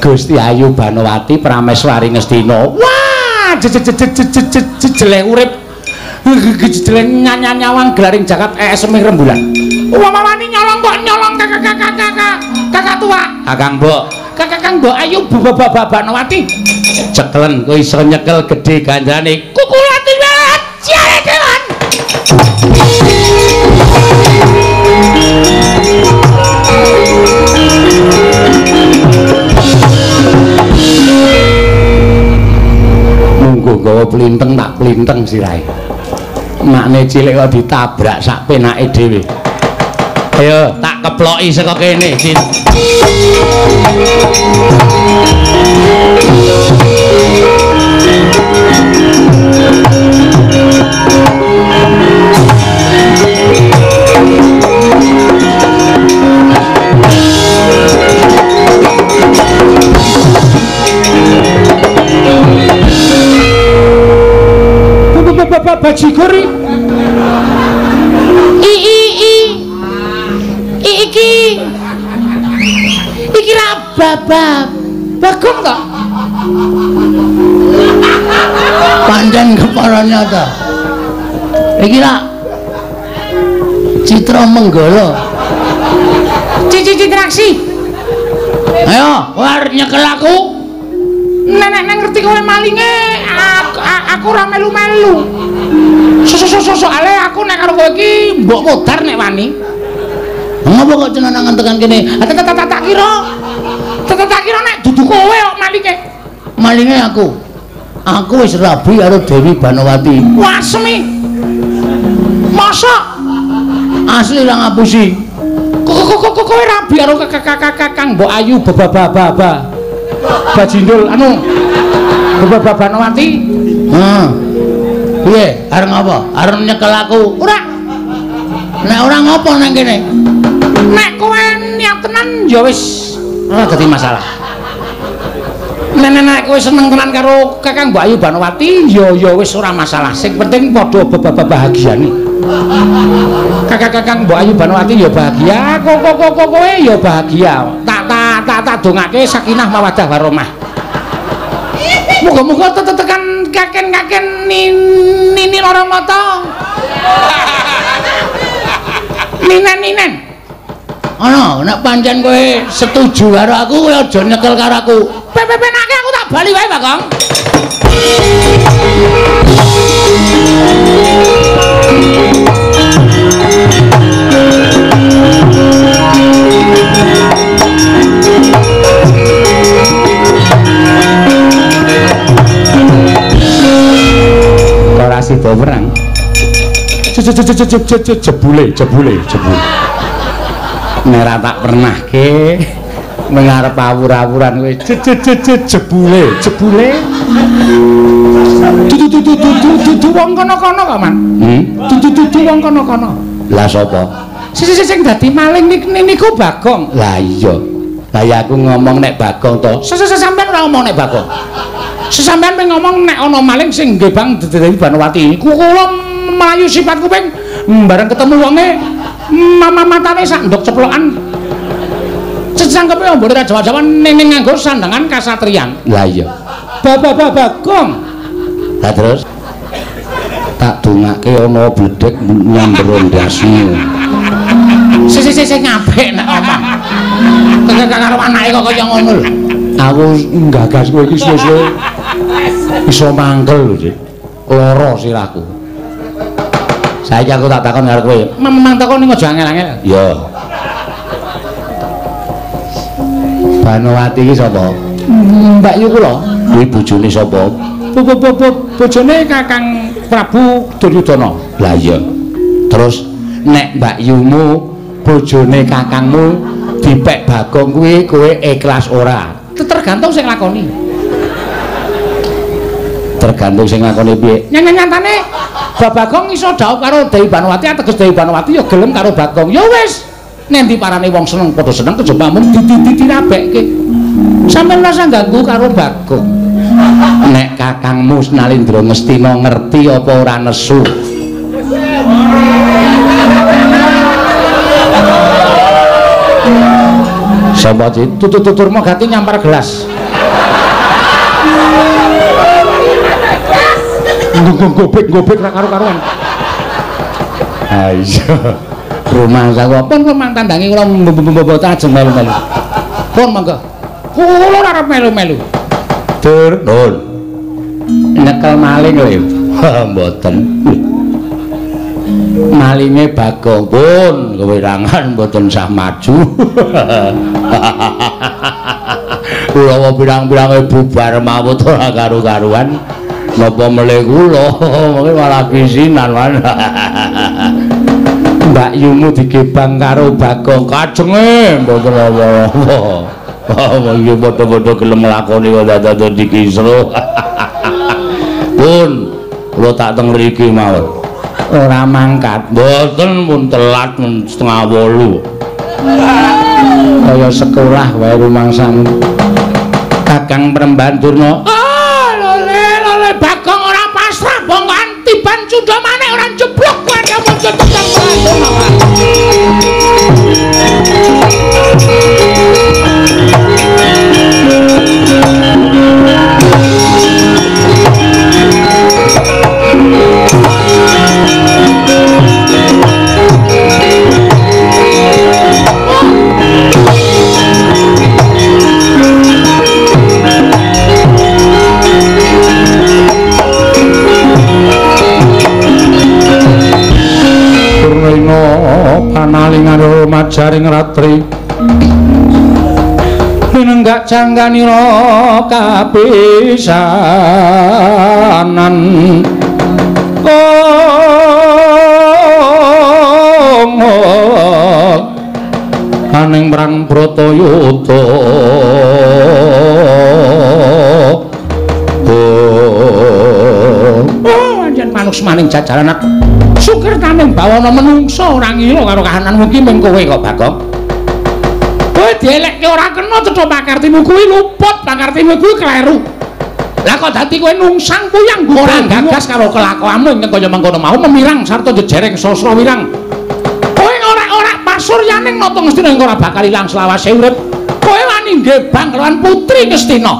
Gusti Ayu Banowati Prameswari Ngestina. Wah, jejeleh urip. Jejeleh nyanyawang gelaring jagat semih rembulan. Wah, mamani nyolong kok nyolong kakak kakak kakak kakak tua. Kakang Mbok, Kakak Kang Mbok Ayu Baba Banowati. cekelen kowe iso nyekel gedhe ganjane. Kukulati. Ciare dewan. Gawa plinteng tak plinteng sirahe. Makne cilik kok ditabrak sak penake dhewe. Ayo tak keploki saka kene. Bajigur i i i. I iki. Iki ra baba bagong kok? Pancen keparanya ta. Iki lah Citra Menggala. cici citraksi Ayo, arep nyekel aku. nenek nek ngerti kowe malinge. Aku, aku ora melu-melu so-so-so soale aku nek karo kowe iki mbok modar nek wani Ngapa kok cenenangan tekan kene? tak kira tak kira nek dudu kowe kok malinge Malinge aku. Aku wis rabi karo Dewi Banowati. wasmi masa Asli ra ngapusi. kok kowe rabi karo kakak-kakak Mbok Ayu baba-baba bajindul anu baba Banowati Heeh. Piye? Arep ngapa? Arep nyekel aku. ora Nek ora ngopo nang kene? nek kowe niat tenan ya wis ora dadi masalah nek nek nek kowe seneng tenan karo Kakang Mbok Ayu Banowati ya ya wis ora masalah sing penting padha baba bahagiane Kakak-kakang Mbok Ayu Banowati ya bahagia kok kok kowe ya bahagia tak tak tak tak dongake sakinah mawaddah warahmah Muga-muga tetep tekan kaken-kaken nini lara mata. Ninen-ninen. Ana, nek pancen kowe setuju karo aku, kowe aja nyekel karo aku. Pepe-penake aku tak bali wae, Bagong. Ora sida perang. Jebule, jebule, jebule. Nek ra tak pernahke mengarep awur-awuran kowe jebule, jebule. Dudu dudu dudu dudu wong kono-kono kok, Man. Hmm? Dudu dudu wong kono-kono. Lah sapa? Sing sing dadi maling nik- niku Bagong. Lah iya. Lah aku ngomong nek Bagong to. Sesampean ora ngomong nek Bagong. Sesampean pengen ngomong nek ana maling sing nggih Bang Dewi Banowati. Ku kula mlayu sifat kuping bareng ketemu wonge mama matane sak ndok ceplokan. Cecangkepe ombone ra Jawa-Jawa ning nganggo sandangan kasatriyan. Lah iya. Baba Bagong. Lah terus tak dongake ana bledek nyambro ndasmu. Sing sing sing apik nek omong. Kaya karo anake kok kaya ngono lho. Aku nggagas kowe iki suwe-suwe iso mangkel lho, Dik. Lara sirahku. Saiki aku tak takon karo kowe. Memang takon ning aja angel-angel. Ya. Banowati iki sapa? Mbak Yu kula. Kuwi bojone sapa? Bojone Kakang Prabu Duryudana. Lah iya. Terus nek Mbak Yumu bojone kakangmu dipek Bagong kuwi kowe ikhlas ora? Tergantung sing lakoni. Tergantung sing ngakoni piye. Nyanyi-nyantane Babagong iso dhaup karo Dewi Banowati ateges Dewi Banowati ya gelem karo Bagong. Ya wis. Nek ndi parane wong seneng padha seneng kejaba mung dititirabekke. Sampeyan rasa ganggu karo Bagong. Nek kakangmu Nalindra Ngestina ngerti apa ora nesu? Sapa sih? Tutur-tuturmu ganti nyampar gelas. Gobek-gobek ra karo-karuan. Ha iya. Rumah saku Pun kula mantandangi kula mbok ajeng melu-melu. Pun mangga. Kula ora arep melu-melu. tur nun. Nyekel maling lho. Mboten. Malinge Bagong pun kewirangan mboten sah maju. <laughs> Kula pirang-pirang bubar mawut ora karu-karuan. Napa melih kula <laughs> mengki malah kisinan man. <laughs> Mbak Yumu digebang karo Bagong kajenge mboten apa-apa. Oh, iki padha-padha gelem nglakoni kok dadak dikisro. Pun, kula tak teng mriki mawon. Ora mangkat. Mboten pun telat men setengah wolu. Kaya sekolah wae rumangsane. Kakang Premban Durna. Ah, lole lole Bagong ora pasrah bongkoan tiban sunda manik ora jeblok kowe muncul tukang melantung majaring ratri. Pinenggak jangganira kapisanan. Oh Aning perang Bratayuda Oh, anjen manus maning jajaran sukir taning bawana menungso ora ngira karo kahanan iki mung kowe kok Bagong. Kowe dielekke ora kena cetha pakartimu kuwi luput, pakartimu kuwi kleru. Lah kok dadi kowe nungsang kuyang ora gagas karo kelakuanmu ingkang kaya mengkono mau memirang sarta jejereng sasra wirang. Kowe ora-ora pasuryaning nata Ngastina ora bakal ilang selawase urip. Kowe wani ngebang kelawan putri Ngastina.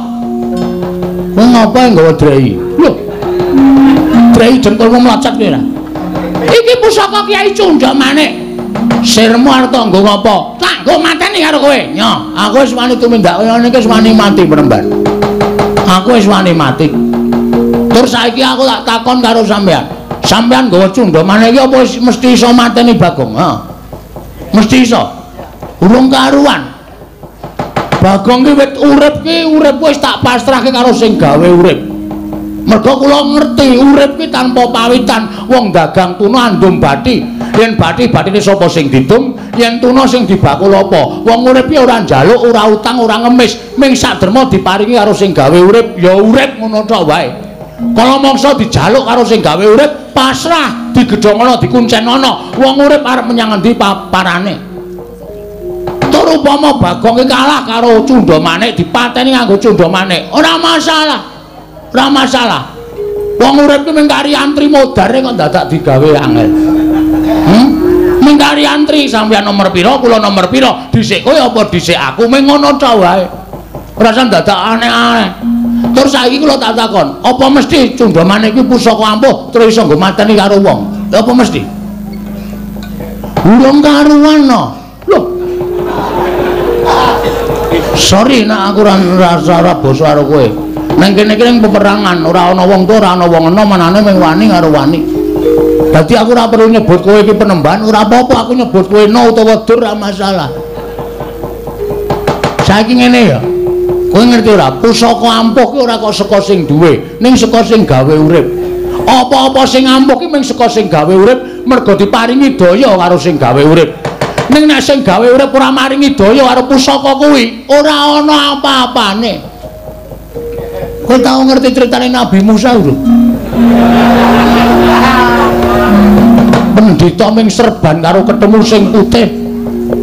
Kowe ngapa nggawa drei? Lho. Drei jengkolmu mlocot kowe ora? Iki pusaka Kyai Cundha Manik. Sirmu arep nggo ngopo? Tak nggo mateni karo kowe. Nyo, aku wis wani tumindak kaya ngene iki wis wani mati penemban. Aku wis wani mati. Terus saiki aku tak takon karo sampean. Sampean nggawa Cundha Manik iki apa mesti iso mateni Bagong? Ha. Mesti iso. Urung karuan. Bagong ki wit urip ki urip wis tak pasrahke karo sing gawe urip. Mergo kula ngerti urip ki tanpa pawitan wong dagang tuna andum bathi. Yen bathi bathine sapa sing ditum, yen tuna sing dibakul apa. Wong urip ki ora njaluk, ora utang, ora ngemis, ming saderma diparingi karo sing gawe urip, ya urip ngono tok wae. Kala mangsa dijaluk karo sing gawe urip, pasrah, digedhongono, dikuncenono. Wong urip arep menyang endi parane. Tur upama Bagong kalah karo Manik dipateni nganggo Manik, ora masalah. Ora masalah. Wong urip ki mung kari antri modare kok dadak digawe angel. Hmm? Mung kari antri sampeyan nomor pira, kula nomor pira, dhisik kowe apa dhisik aku mung ngono tok wae. Usah dadak aneh-aneh. Terus saiki kula tak takon, apa mesti Cundha Manik ki pusaka ampuh terus iso nggo mateni karo wong? Apa mesti? Urung karuan no. Loh. Sorry nek aku ora rasa ora basa karo kowe. Nang kene iki ning peperangan, ora ana wong tuwa, ora ana wong enom, manane mung wani karo wani. Dadi aku ora perlu nyebut kowe iki penemban, ora apa-apa aku nyebut kowe no utawa dur ora masalah. Saiki ngene ya. Kowe ngerti ora? Pusaka ampuh ki ora kok saka sing duwe, ning saka sing gawe urip. Apa-apa sing ampuh ki mung saka sing gawe urip, mergo diparingi daya karo sing gawe urip. Ning nek sing gawe urip ora maringi daya karo pusaka kuwi, ora ana apa-apane. Kowe tau ngerti critane Nabi Musa lho? Pendhita ming serban karo ketemu sing putih,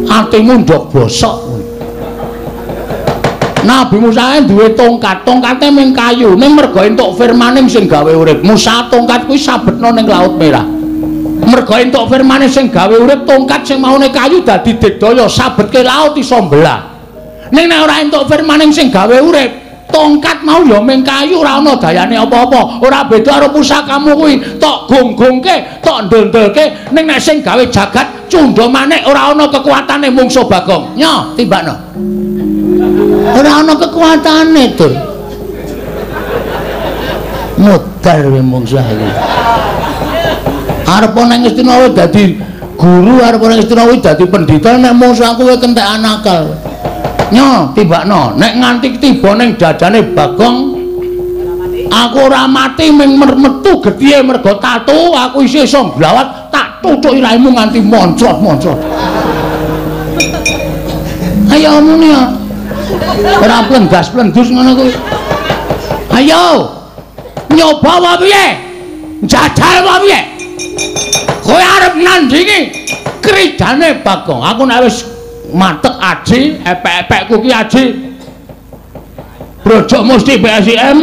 atimu ndok bosok. Nabi Musa duwe tongkat, tongkate ming kayu, ning mergo entuk firmane sing gawe urip. Musa tongkat kuwi sabetno ning Laut Merah. Mergo entuk firmane sing gawe urip, tongkat sing maune kayu dadi digdaya sabetke laut iso mbelah. Ning nek ora entuk firmane sing gawe urip, tongkat mau ya ming kayu ora ana dayane apa-apa. Ora beda karo pusakamu kuwi, tok gonggongke, tok ndel-ndelke, ning nek sing gawe jagat cundha manik ora ana kekuatane mungsu Bagong. Nyo, timbakno. ora ana kekuatane tur modal kowe mungsuh iki arep nang Istina dadi guru arep nang Istina dadi pendhita nek mungsuh aku kowe kentekan akal nyo tibakno. Nek nganti tiba ning dadane Bagong aku ora mati ming metu gedhe mergo tatu aku isih iso glawat tak tutuki raimu nganti moncrot-moncrot ayo muni ya. Ora plendas-plendus ngono kuwi. Ayo nyoba apa piye? Jajal apa piye? Kowe arep nandingi kridane Bagong. Aku nek wis matek aji epek-epekku ki aji Brojo mesti BSIM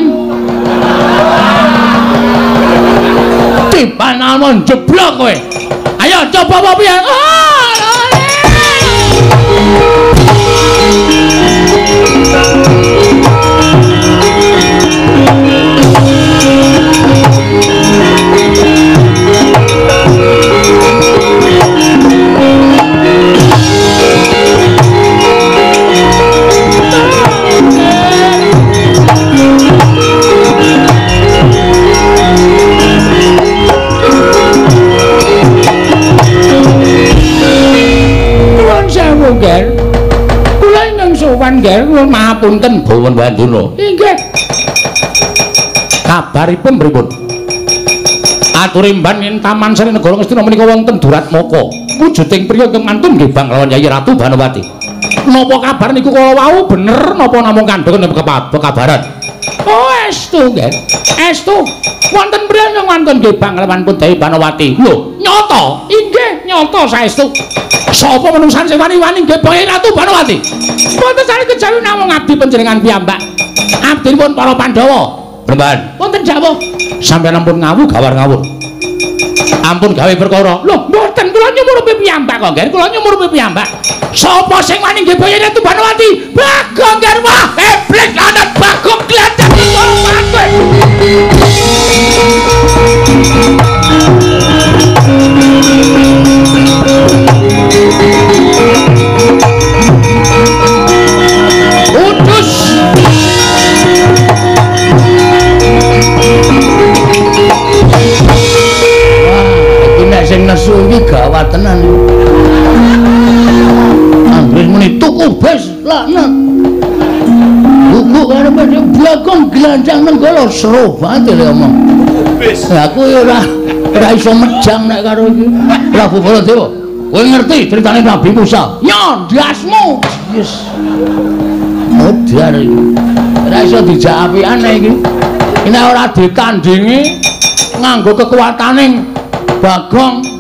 Tipana Salmon jeblok kowe. Ayo coba apa piye? Nuwun Ger. Kula ingkang sowan, Ger. Nuwun mahapunten, Bawan Wanduna. Inggih. Kabaripun pripun? Aturimban ing Taman Sari Negara Ngastina menika wonten Duratmaka. Wujuding priya ingkang mantun nggih Bang lawan Yayi Ratu Banowati. Napa kabar niku kala wau bener napa namung kandheng napa kabaran? Oh, estu, Ger. Estu. Wonten priya ingkang mantun nggih Bang lawan Pudawi Banowati. Lho, nyata? Inggih, nyata saestu. Sapa menungsan sing wani-wani nggih Bayi Ratu Banowati? Wonten sari kejawi namung abdi panjenengan piyambak. Abdinipun para Pandhawa. Remban. Wonten jawah. Sampeyan ampun ngawu gawar ngawur. Ampun gawe perkara. Lho, mboten kula nyumurupi piyambak kok, Ger. Kula nyumurupi piyambak. Sapa sing wani nggih Bayi Ratu Banowati? Bagong Ger. Wah, heblik lanat Bagong gladak karo tenan. Anggris muni tuku bes laknat. Buku karepe dia blagong glandang nenggala seru banget lho omong. Bes. Aku ya ora ora iso mejang nek karo iki. Prabu Baladewa. Kowe ngerti ceritane Nabi Musa? Ya, dasmu. Yes. Modar iki. Ora iso dijawabi aneh iki. Ini ora ditandingi nganggo kekuataning Bagong.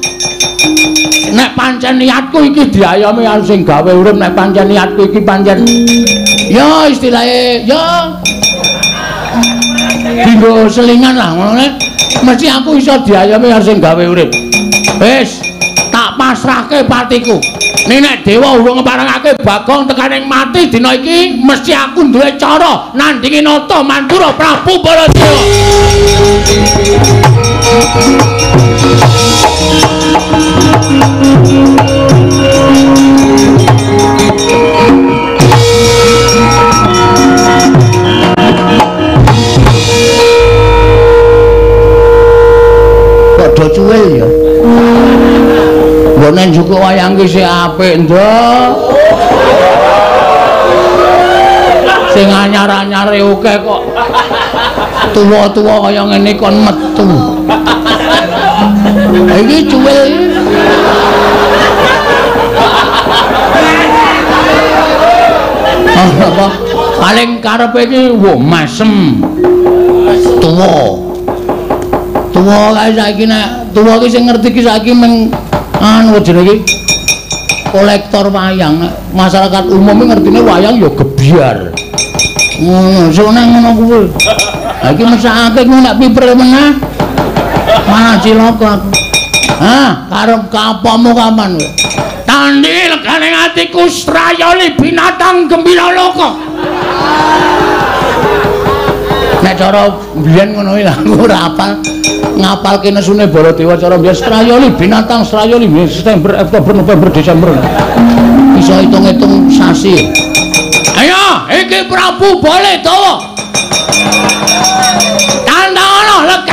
Nek pancen niatku iki diayomi karo sing gawe urip nek pancen niatku iki pancen ya istilahe ya dinggo selingan lah ngono nek mesti aku iso diayomi karo sing gawe urip. Wis tak pasrahke patiku. Nek dewa urung ngeparengake Bagong tekaning mati dina iki mesti aku duwe cara nandingi nata Mandura Prabu Baladewa. Cuwil ya. Nggone njuku wayang ki sik apik, Nduk. Sing anyar-anyare akeh kok. Tuwa-tuwa kaya ngene kon metu. Iki cuwil. Apa? Paling karepe iki wo masem. Tuwa. Tuwa kae saiki nek tuwa ki sing ngerti ki saiki meng anu jenenge iki kolektor wayang nek masyarakat umum ngertine wayang ya gebyar. Ngono, sone ngono kuwi. Ha iki mesake nek piper meneh. Mana cilaka aku. Hah, karep kapamu kapan kowe? Tandhi legane atiku strayoli binatang gembira loka. Nek cara biyen ngono iki aku ora apal. Ngapalke nesune Baladewa cara biyen strayoli binatang strayoli September, Oktober, November, Desember. Iso hitung-hitung sasi. Ayo, iki Prabu Baladewa. Tandangono legane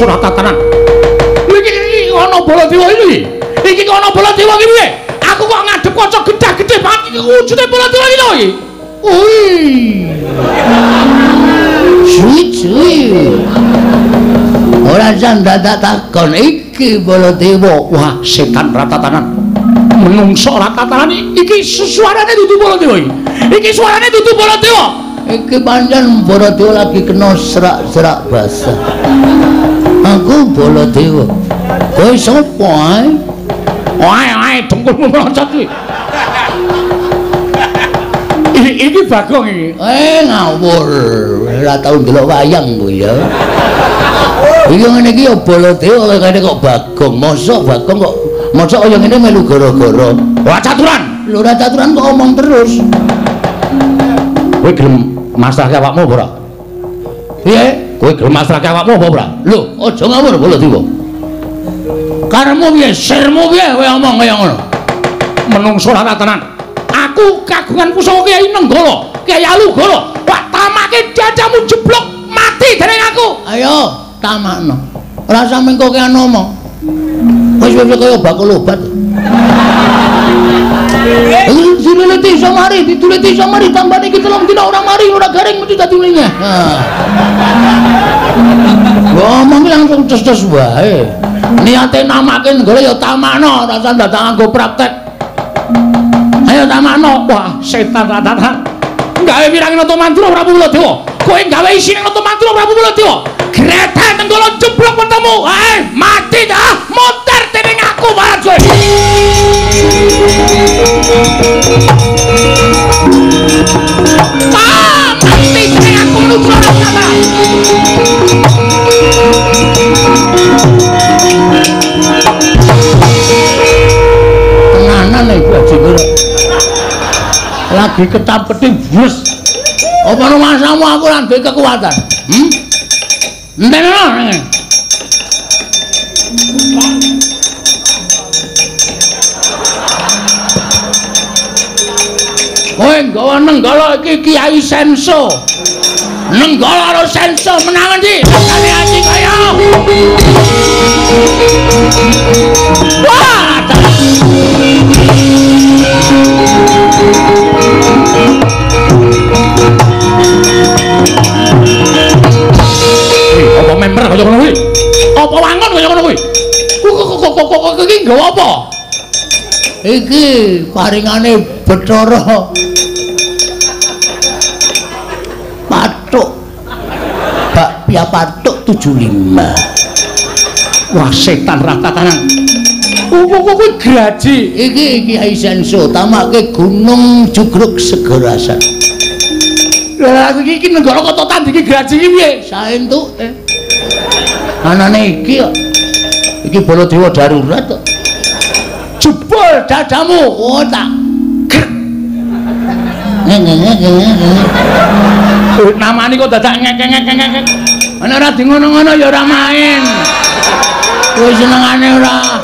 Ra tatanan. Iki ana Baladewa iki. Iki ana Baladewa iki piye? Aku kok ngadep kaca gedhe-gedhe banget iki wujude Baladewa iki lho iki. Wih. Suwi-suwi. Ora jan dadak takon iki Baladewa. Wah, setan ratatanan. Menungso ratatanan iki suarane dudu Baladewa iki. Iki suarane dudu Baladewa. Iki pancen Baladewa lagi kena serak-serak basah. aku Baladewa. Kowe sapa ae? Ae ae dengkulmu melocot kuwi. I- Iki Bagong iki. Eh ngawur. Ora tau ndelok wayang kowe ya. Iki ngene iki ya Baladewa kaya ngene kok Bagong. Mosok Bagong kok mosok kaya ngene melu gara-gara. Wah caturan. Lho ora caturan kok omong terus. Kowe gelem masrahke awakmu apa ora? Piye? Kowe gelem masrahke awakmu apa ora? Lho, aja ngawur Baladewa. Karemu piye? Sirmu piye kowe omong kaya ngono? Menungso lara tenan. Aku kagungan pusaka Kyai Nenggala, Kyai Alugala. Wah, tamake jajamu jeblok mati dening aku. Ayo, tamakno. Ora sampe kok kene omong. Wis wis kaya bakul obat. Diliti iso mari, dituliti iso mari, tambane iki telung dina ora mari, ora garing mesti dadi ulinge. Ngomong langsung tes-tes wae. Niate namake nggole ya tamakno, ora usah dadak nganggo praktek. Ayo tamakno. Wah, setan ratanan. Gawe wirangi nata mantra Prabu Baladewa. Kowe gawe isine nata mantra Prabu Baladewa. Greta Nenggala jeblok wetemu. Ae, mati dah. Muter dening aku marang kowe. Ah, mati dening aku menuju neraka. Tenanan iku aja kira. Lagi ketap-ketip wes. Apa no masamu aku lan duwe kekuatan? Kowe nggawa nenggala iki Kiai Senso. Nenggala karo Senso menang ndi? Kane ati kaya. Wah, Member kaya ngono kuwi? Apa wangon kaya ngono kuwi? Kok iki nggawa apa? iki paringane Bathara Patuk Bakpia Patuk 75 Wah, setan ratatanan. Kok kok kok kuwi graji. iki Kiai Senso tamake Gunung Jugruk Segerasan Lah iki iki negara kota tandhi iki graji iki piye? saentuk eh anane iki kok iki Baladewa darurat kok jebol dadamu. Oh tak. Namane kok dadak ngek-ngek-ngek. Ana ora di ngono-ngono ya ora main. Kowe senengane ora